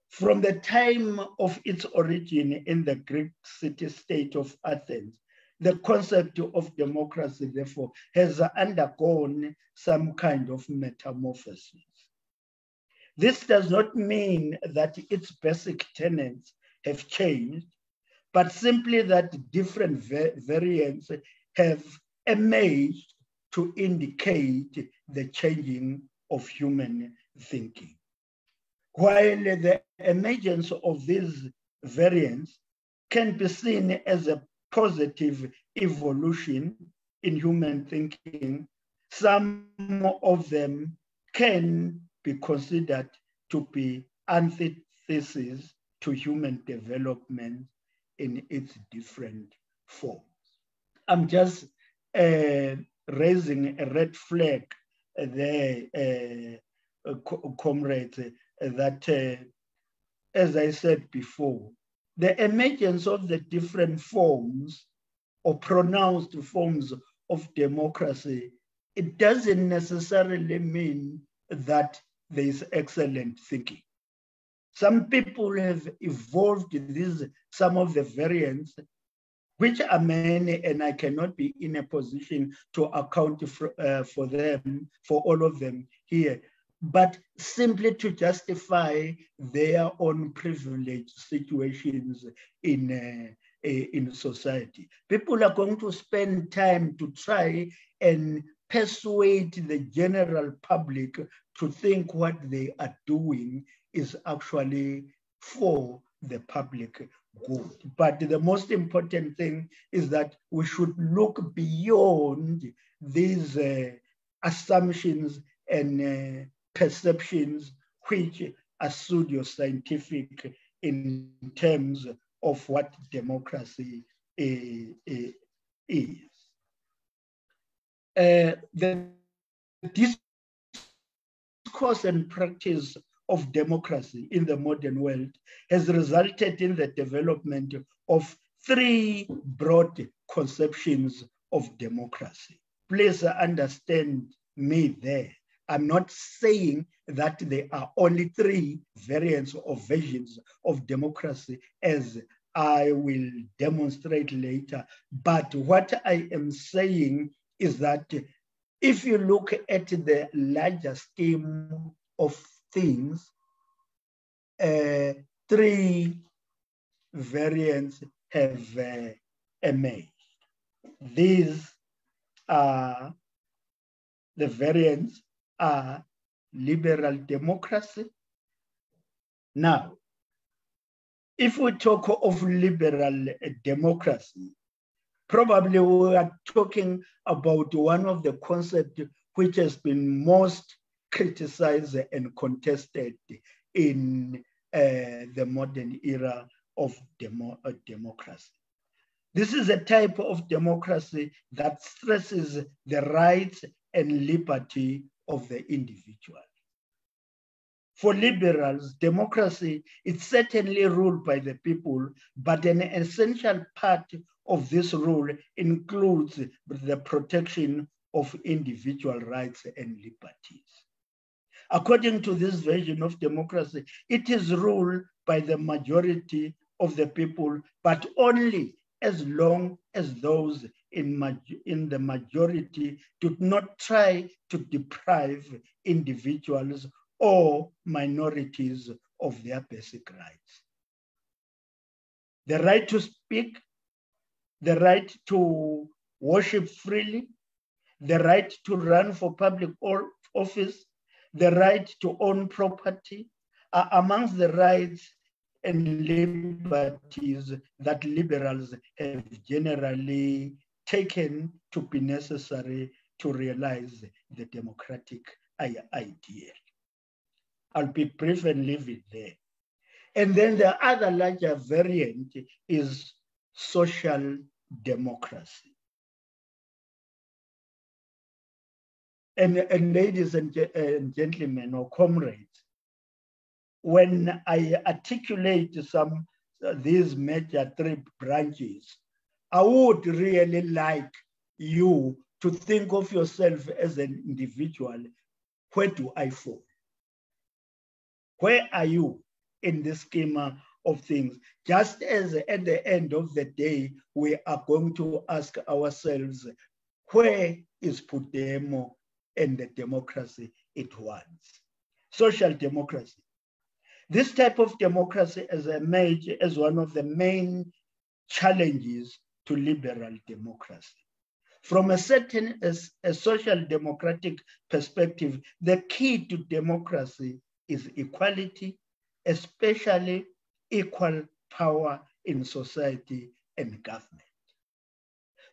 From the time of its origin in the Greek city-state of Athens, the concept of democracy, therefore, has undergone some kind of metamorphosis. This does not mean that its basic tenets have changed, but simply that different va- variants have emerged to indicate the changing of human thinking. While the emergence of these variants can be seen as a positive evolution in human thinking, some of them can be considered to be antithesis to human development in its different forms. I'm just uh, raising a red flag there, uh, comrades, that, uh, as I said before, the emergence of the different forms or pronounced forms of democracy, it doesn't necessarily mean that there is excellent thinking. Some people have evolved these, some of the variants, which are many, and I cannot be in a position to account for, uh, for them, for all of them here, but simply to justify their own privileged situations in, uh, in society. People are going to spend time to try and persuade the general public to think what they are doing is actually for the public good. But the most important thing is that we should look beyond these uh, assumptions and uh, perceptions which are pseudo-scientific in terms of what democracy is. Uh, the discourse and practice of democracy in the modern world has resulted in the development of three broad conceptions of democracy. Please understand me there. I'm not saying that there are only three variants or versions of democracy as I will demonstrate later. But what I am saying is that if you look at the larger scheme of things, uh, three variants have uh, emerged. These are the variants are liberal democracy. Now, if we talk of liberal democracy, probably we are talking about one of the concepts which has been most criticized and contested in uh, the modern era of demo, uh, democracy. This is a type of democracy that stresses the rights and liberty of the individual. For liberals, democracy is certainly ruled by the people, but an essential part of this rule includes the protection of individual rights and liberties. According to this version of democracy, it is ruled by the majority of the people, but only as long as those in, in the majority do not try to deprive individuals or minorities of their basic rights. The right to speak, the right to worship freely, the right to run for public office, the right to own property are amongst the rights and liberties that liberals have generally taken to be necessary to realize the democratic ideal. I'll be brief and leave it there. And then the other larger variant is social democracy. And, and ladies and, and gentlemen or comrades, when I articulate some uh, these major three branches, I would really like you to think of yourself as an individual. Where do I fall? Where are you in the schema of things? Just as at the end of the day, we are going to ask ourselves, where is Pudemo and the democracy it wants? Social democracy. This type of democracy has emerged as one of the main challenges to liberal democracy. From a certain as a social democratic perspective, the key to democracy is equality, especially equal power in society and government.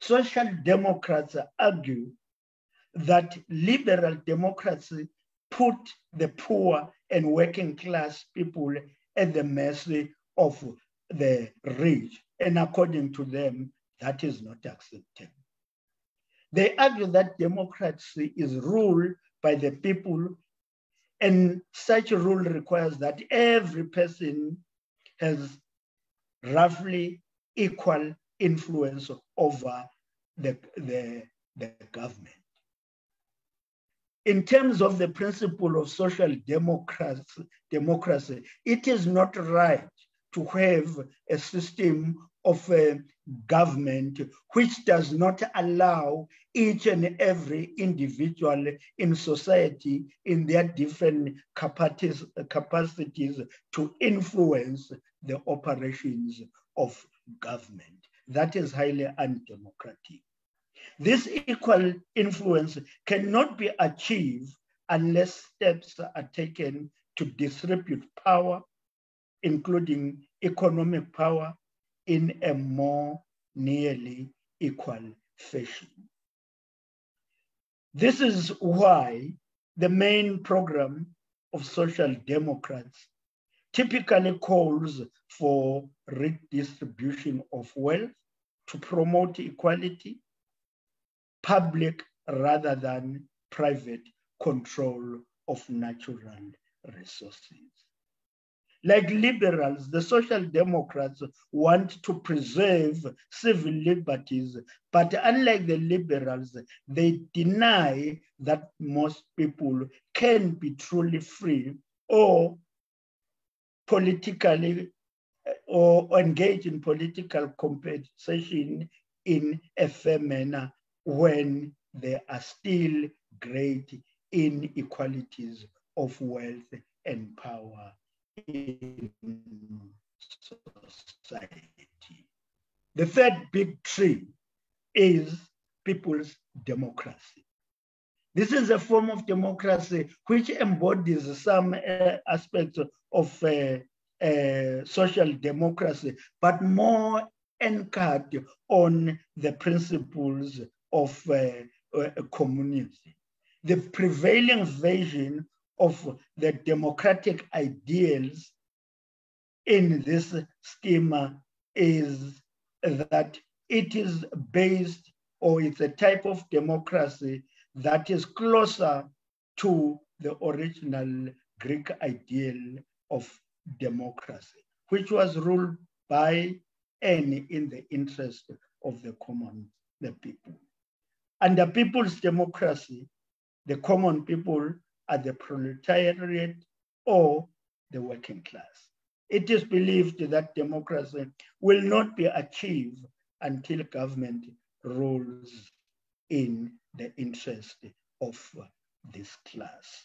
Social democrats argue that liberal democracy put the poor and working class people at the mercy of the rich. And according to them, that is not acceptable. They argue that democracy is ruled by the people, and such a rule requires that every person has roughly equal influence over the, the, the government in terms of the principle of social democracy, democracy, it is not right to have a system of a government which does not allow each and every individual in society in their different capacities, capacities to influence the operations of government. That is highly undemocratic. This equal influence cannot be achieved unless steps are taken to distribute power, including economic power, in a more nearly equal fashion. This is why the main program of Social Democrats typically calls for redistribution of wealth to promote equality public rather than private control of natural resources. Like liberals, the Social Democrats want to preserve civil liberties, but unlike the liberals, they deny that most people can be truly free or politically or engage in political compensation in a fair manner when there are still great inequalities of wealth and power in society. The third big tree is people's democracy. This is a form of democracy which embodies some uh, aspects of uh, uh, social democracy, but more anchored on the principles of uh, a community. The prevailing version of the democratic ideals in this schema is that it is based or it's a type of democracy that is closer to the original Greek ideal of democracy, which was ruled by and in the interest of the common the people. Under people's democracy, the common people are the proletariat or the working class. It is believed that democracy will not be achieved until government rules in the interest of this class.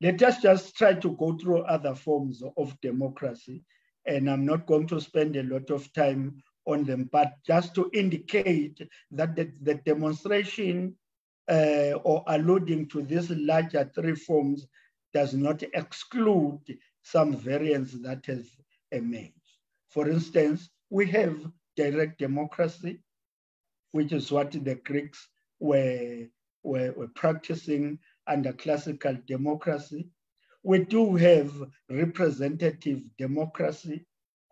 Let us just try to go through other forms of democracy, and I'm not going to spend a lot of time on them, but just to indicate that the, the demonstration uh, or alluding to these larger three forms does not exclude some variants that has emerged. For instance, we have direct democracy, which is what the Greeks were, were, were practicing under classical democracy. We do have representative democracy,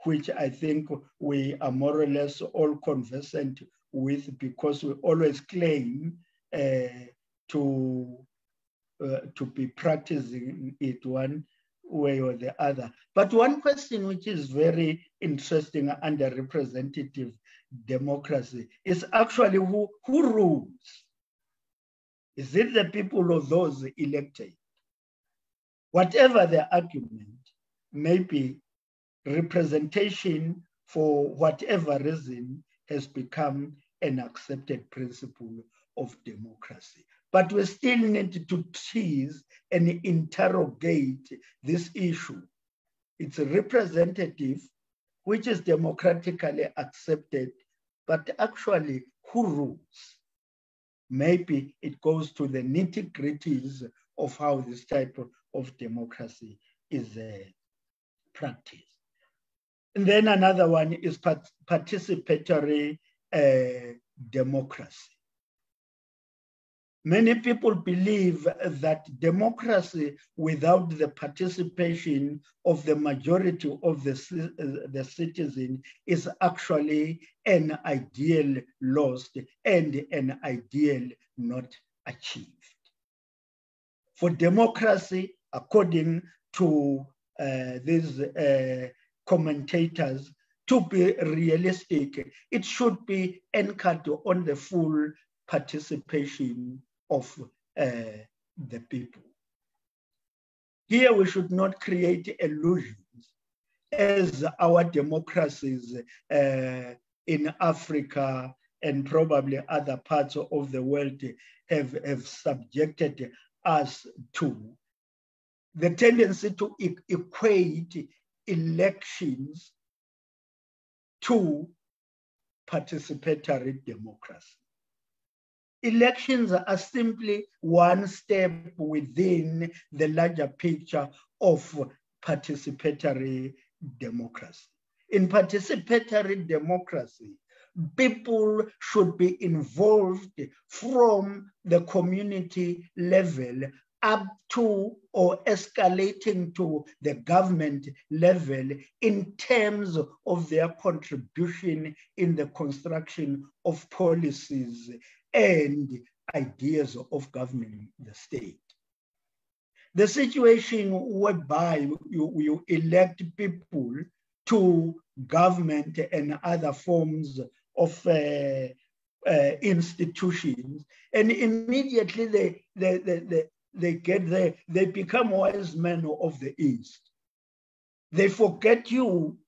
which I think we are more or less all conversant with because we always claim uh, to, uh, to be practicing it one way or the other. But one question which is very interesting under representative democracy is actually who, who rules? Is it the people or those elected? Whatever the argument, maybe representation for whatever reason has become an accepted principle of democracy. But we still need to tease and interrogate this issue. It's representative, which is democratically accepted, but actually who rules? Maybe it goes to the nitty gritties of how this type of, democracy is uh, practiced. And then another one is part participatory uh, democracy. Many people believe that democracy without the participation of the majority of the, the citizen is actually an ideal lost and an ideal not achieved. For democracy, according to uh, these uh, commentators, to be realistic, it should be anchored on the full participation of uh, the people. Here we should not create illusions as our democracies uh, in Africa and probably other parts of the world have, have subjected us to. The tendency to equate elections to participatory democracy elections are simply one step within the larger picture of participatory democracy. In participatory democracy, people should be involved from the community level up to or escalating to the government level in terms of their contribution in the construction of policies and ideas of governing the state. The situation whereby you, you elect people to government and other forms of uh, uh, institutions, and immediately they, they, they, they, they get there, they become wise men of the East. They forget you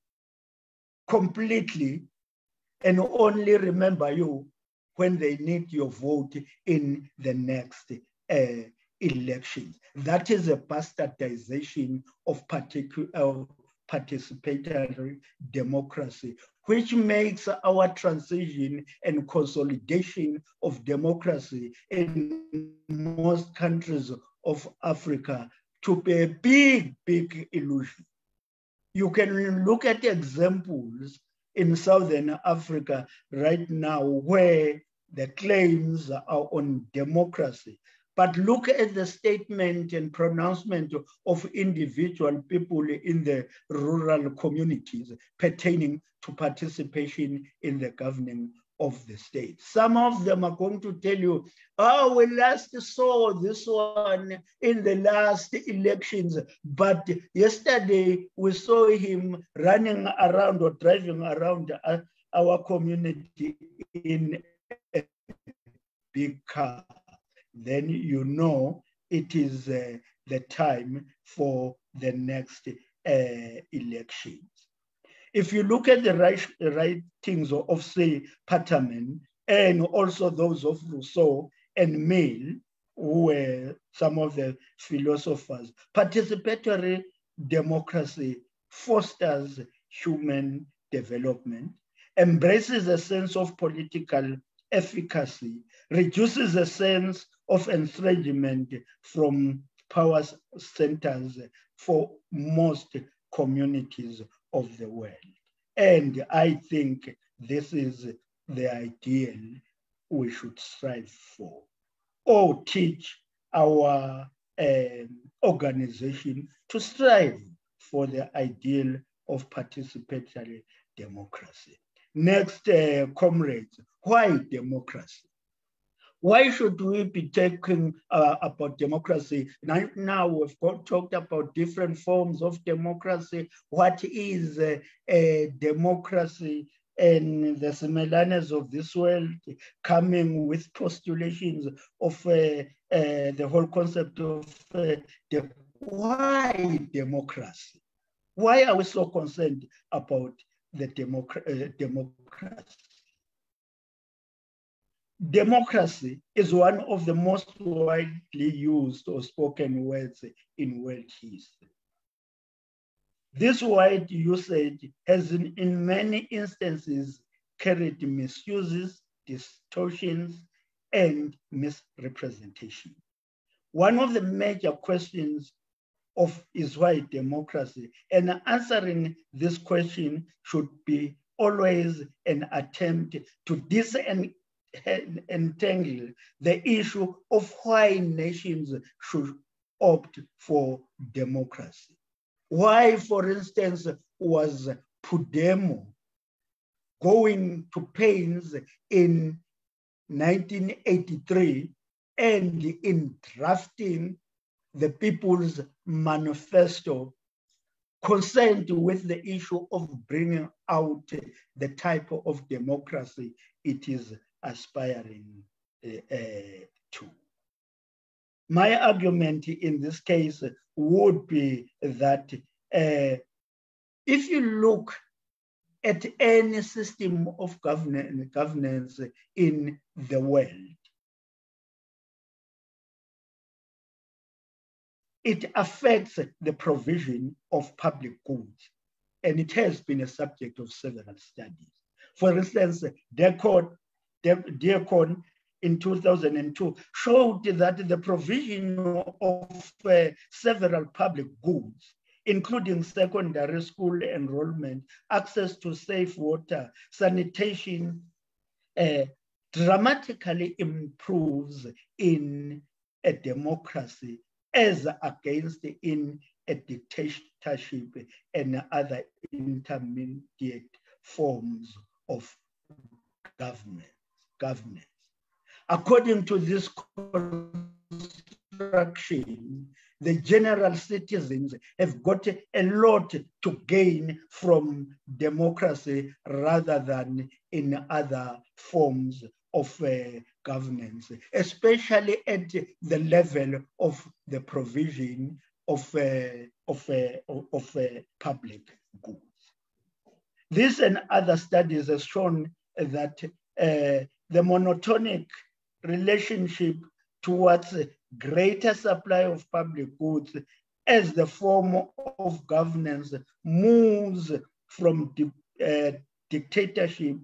completely and only remember you when they need your vote in the next uh, elections. That is a bastardization of particular participatory democracy, which makes our transition and consolidation of democracy in most countries of Africa to be a big, big illusion. You can look at examples in Southern Africa right now where the claims are on democracy. But look at the statement and pronouncement of individual people in the rural communities pertaining to participation in the governing of the state. Some of them are going to tell you, oh, we last saw this one in the last elections, but yesterday we saw him running around or driving around our community in a big car, then you know it is uh, the time for the next uh, elections. If you look at the writings of, say, Pateman and also those of Rousseau and Mill, who were some of the philosophers, participatory democracy fosters human development, embraces a sense of political efficacy, reduces a sense of estrangement from power centers for most communities of the world. And I think this is the ideal we should strive for. or teach our um, organization to strive for the ideal of participatory democracy. Next, uh, comrades, why democracy? Why should we be talking uh, about democracy? Now, now we've got, talked about different forms of democracy. What is uh, a democracy? And the Simelanes of this world coming with postulations of uh, uh, the whole concept of uh, why democracy? Why are we so concerned about the democra- uh, democracy? Democracy is one of the most widely used or spoken words in world history. This wide usage has in, in many instances carried misuses, distortions, and misrepresentation. One of the major questions of is why democracy, and answering this question should be always an attempt to disentangle the issue of why nations should opt for democracy. Why, for instance, was Pudemo going to pains in 1983 and in drafting the People's Manifesto concerned with the issue of bringing out the type of democracy it is aspiring uh, uh, to. My argument in this case would be that uh, if you look at any system of governance, governance in the world, it affects the provision of public goods, and it has been a subject of several studies. For instance, Deacon, Deacon in 2002 showed that the provision of uh, several public goods, including secondary school enrollment, access to safe water, sanitation, uh, dramatically improves in a democracy as against in a dictatorship and other intermediate forms of government. Governance. According to this construction, the general citizens have got a lot to gain from democracy rather than in other forms of uh, governance, especially at the level of the provision of, uh, of, uh, of uh, public goods. This and other studies have shown that uh, the monotonic relationship towards greater supply of public goods as the form of governance moves from di uh, dictatorship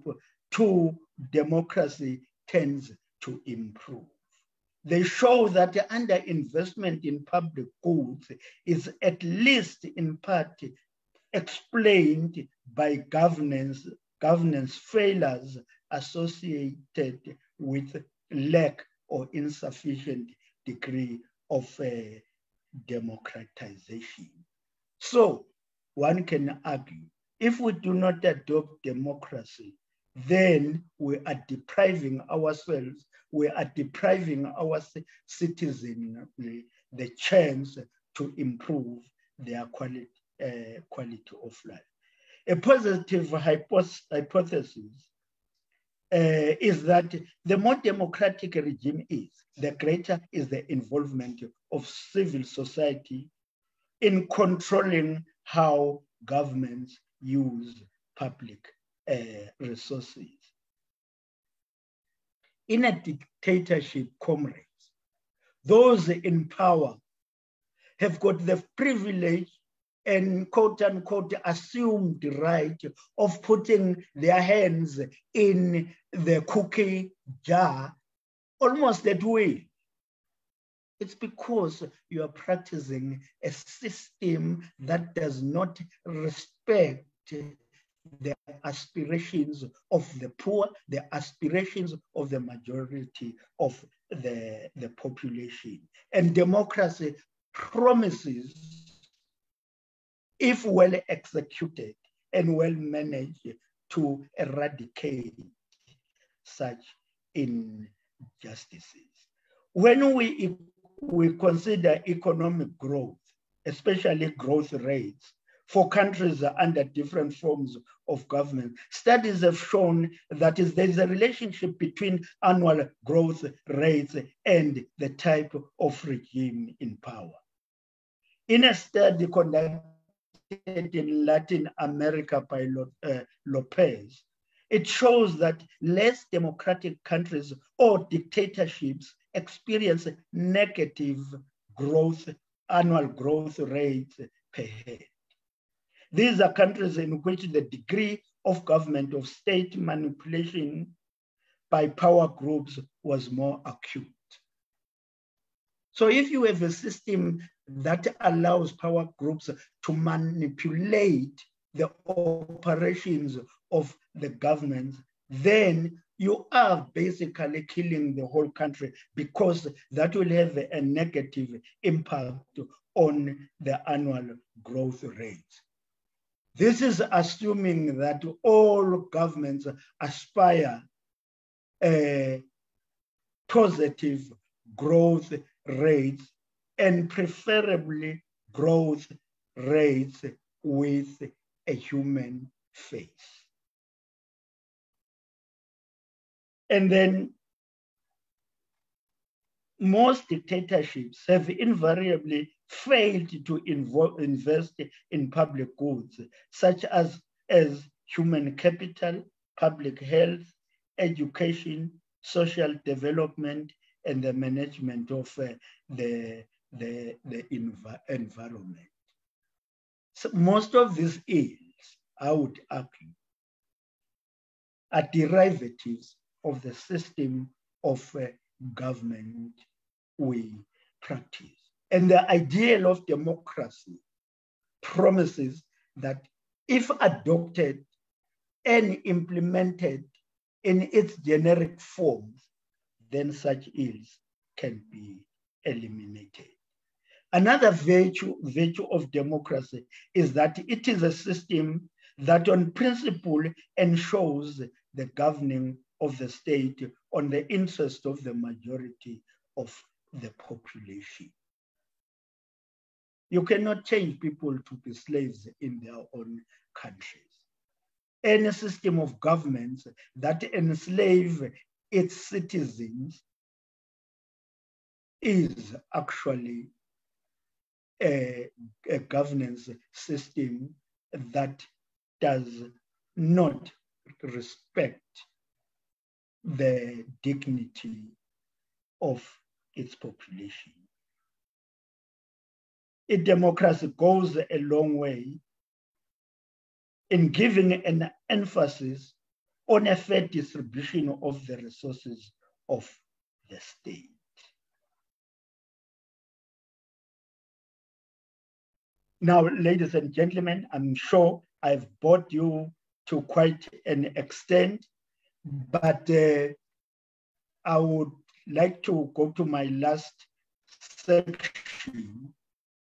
to democracy tends to improve. They show that the underinvestment in public goods is at least in part explained by governance, governance failures associated with lack or insufficient degree of uh, democratization. So one can argue, if we do not adopt democracy, then we are depriving ourselves, we are depriving our citizenry the chance to improve their quality, uh, quality of life. A positive hypothesis uh, is that the more democratic a regime is, the greater is the involvement of civil society in controlling how governments use public uh, resources. In a dictatorship, comrades, those in power have got the privilege and quote unquote assumed right of putting their hands in the cookie jar almost that way. It's because you are practicing a system that does not respect the aspirations of the poor, the aspirations of the majority of the, the population. And democracy promises, if well executed and well managed, to eradicate such injustices. When we, we consider economic growth, especially growth rates, for countries under different forms of government. Studies have shown that is, there is a relationship between annual growth rates and the type of regime in power. In a study conducted in Latin America by uh, Lopez, it shows that less democratic countries or dictatorships experience negative growth, annual growth rates per head. These are countries in which the degree of government of state manipulation by power groups was more acute. So if you have a system that allows power groups to manipulate the operations of the government, then you are basically killing the whole country because that will have a negative impact on the annual growth rate. This is assuming that all governments aspire a positive growth rates and preferably growth rates with a human face. And then most dictatorships have invariably failed to invest in public goods, such as, as human capital, public health, education, social development, and the management of uh, the, the, the env- environment. So most of these ills, I would argue, are derivatives of the system of uh, government we practice. And the ideal of democracy promises that if adopted and implemented in its generic forms, then such ills can be eliminated. Another virtue, virtue of democracy is that it is a system that on principle ensures the governing of the state on the interest of the majority of the population. You cannot change people to be slaves in their own countries. Any system of governments that enslave its citizens is actually a, a governance system that does not respect the dignity of its population. A democracy goes a long way in giving an emphasis on a fair distribution of the resources of the state. Now, ladies and gentlemen, I'm sure I've brought you to quite an extent, but uh, I would like to go to my last section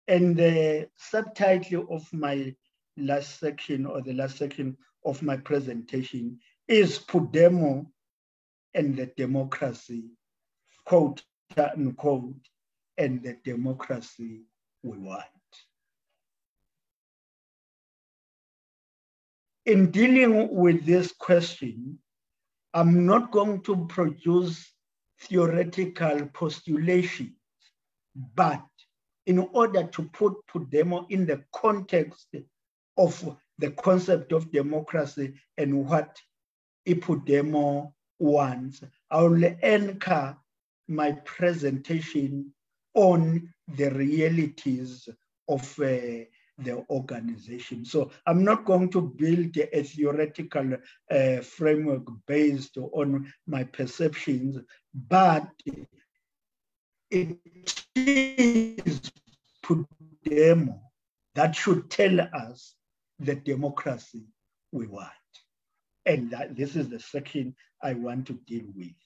and the subtitle of my last section or the last section of my presentation is Pudemo and the democracy, quote unquote, and the democracy we want. In dealing with this question, I'm not going to produce theoretical postulations, but in order to put Pudemo in the context of the concept of democracy and what Ipudemo wants. I will anchor my presentation on the realities of uh, the organization. So I'm not going to build a theoretical uh, framework based on my perceptions, but it is Pudemo that should tell us the democracy we want. And that, this is the section I want to deal with.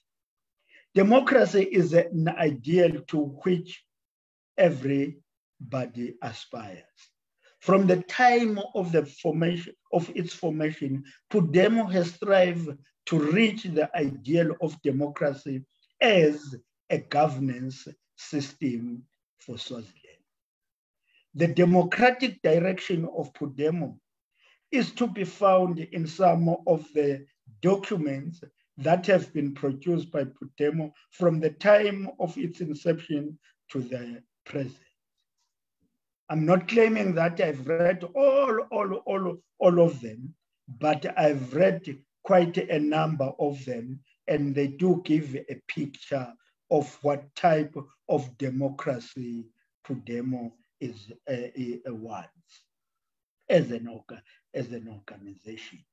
Democracy is an ideal to which everybody aspires. From the time of the formation of its formation, Pudemo has strived to reach the ideal of democracy as a governance system for Swaziland. The democratic direction of Pudemo is to be found in some of the documents that have been produced by Pudemo from the time of its inception to the present. I'm not claiming that I've read all, all, all, all of them, but I've read quite a number of them, and they do give a picture of what type of democracy Pudemo is a, a, wants as an, as an organization.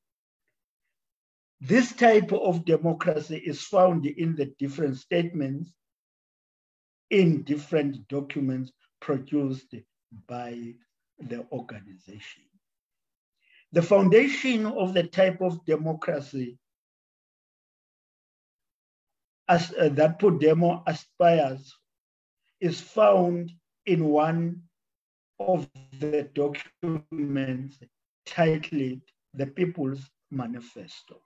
This type of democracy is found in the different statements in different documents produced by the organization. The foundation of the type of democracy as, uh, that Pudemo aspires is found in one of the documents titled The People's Manifesto.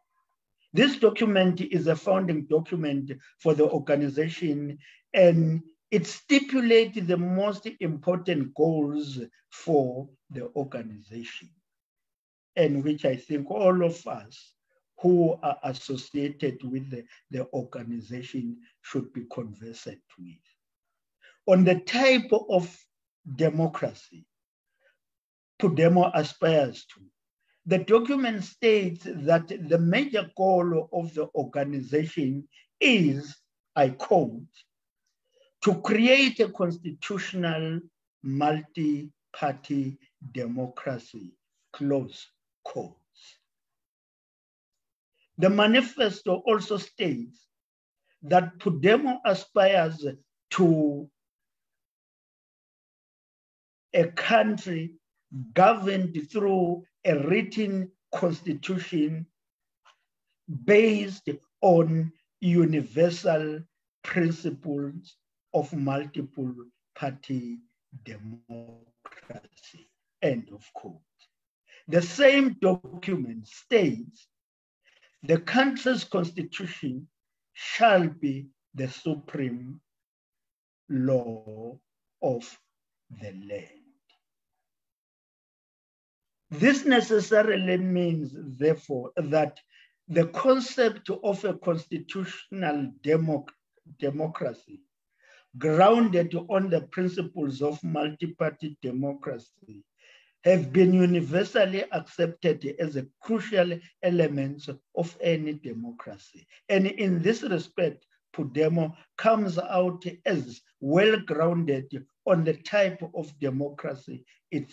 This document is a founding document for the organization and it stipulates the most important goals for the organization, and which I think all of us who are associated with the, the organization should be conversant with. On the type of democracy Pudemo aspires to, the document states that the major goal of the organization is, I quote, to create a constitutional multi-party democracy, close quotes. The manifesto also states that Pudemo aspires to a country governed through a written constitution based on universal principles of multiple party democracy. End of quote. The same document states the country's constitution shall be the supreme law of the land. This necessarily means, therefore, that the concept of a constitutional democ democracy grounded on the principles of multi-party democracy have been universally accepted as a crucial element of any democracy. And in this respect, Pudemo comes out as well-grounded on the type of democracy it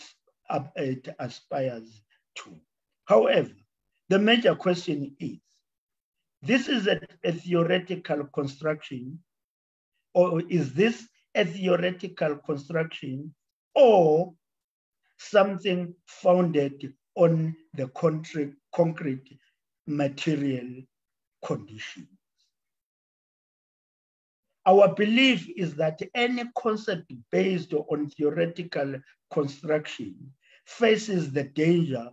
aspires to. However, the major question is, this is a, a theoretical construction or is this a theoretical construction or something founded on the concrete material conditions? Our belief is that any concept based on theoretical construction faces the danger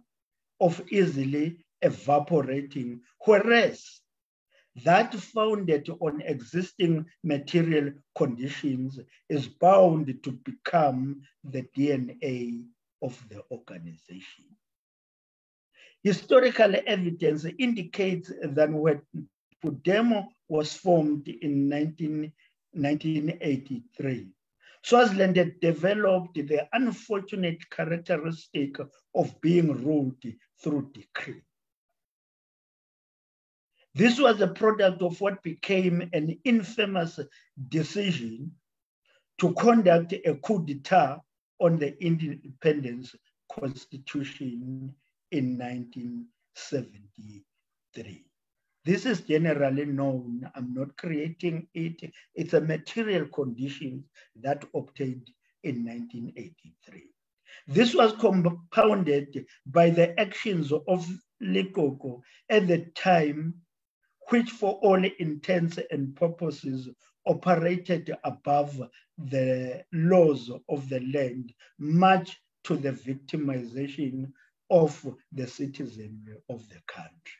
of easily evaporating, whereas that founded on existing material conditions is bound to become the DNA of the organization. Historical evidence indicates that when Pudemo was formed in 19, 1983, Swaziland developed the unfortunate characteristic of being ruled through decree. This was a product of what became an infamous decision to conduct a coup d'etat on the independence constitution in 1973. This is generally known. I'm not creating it. It's a material condition that obtained in 1983. This was compounded by the actions of Liqoqo at the time which for all intents and purposes operated above the laws of the land, much to the victimization of the citizenry of the country.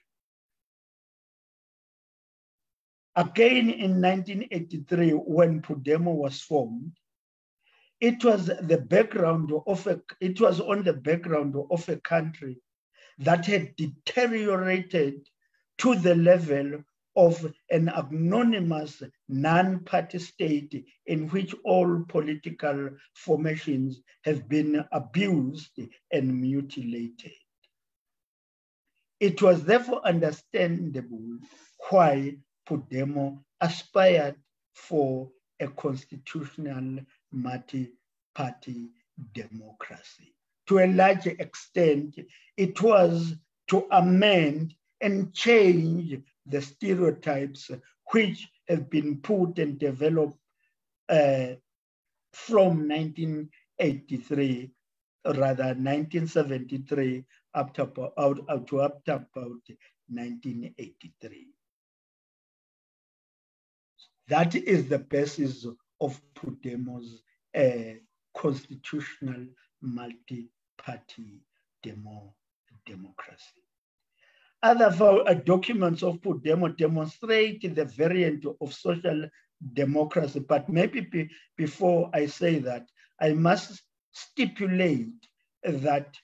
Again in 1983, when Pudemo was formed, it was the background of a, it was on the background of a country that had deteriorated to the level of an anonymous non-party state in which all political formations have been abused and mutilated. It was therefore understandable why Pudemo aspired for a constitutional multi-party democracy. To a large extent, it was to amend and change the stereotypes which have been put and developed uh, from 1983, rather 1973, up to, out to up to about 1983. That is the basis of Pudemo's uh, constitutional multi-party demo, democracy. Other uh, documents of Pudemo demonstrate the variant of social democracy, but maybe be, before I say that, I must stipulate that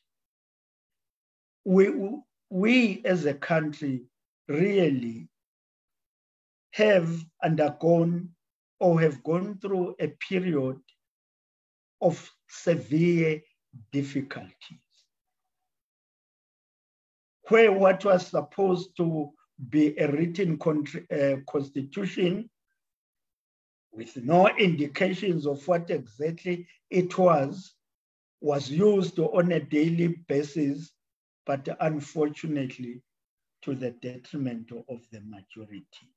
we, we as a country really have undergone or have gone through a period of severe difficulties, where what was supposed to be a written uh, constitution with no indications of what exactly it was, was used on a daily basis, but unfortunately to the detriment of the majority.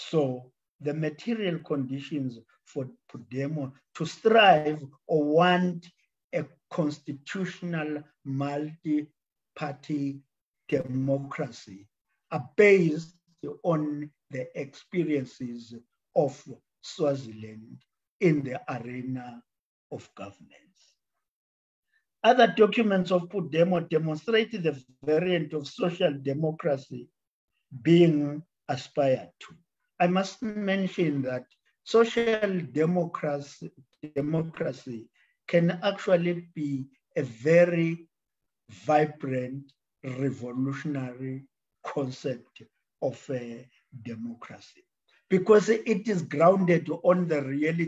So the material conditions for Pudemo to strive or want a constitutional multi-party democracy are based on the experiences of Swaziland in the arena of governance. Other documents of Pudemo demonstrate the variant of social democracy being aspired to. I must mention that social democracy, democracy can actually be a very vibrant, revolutionary concept of a democracy because it is grounded on the reality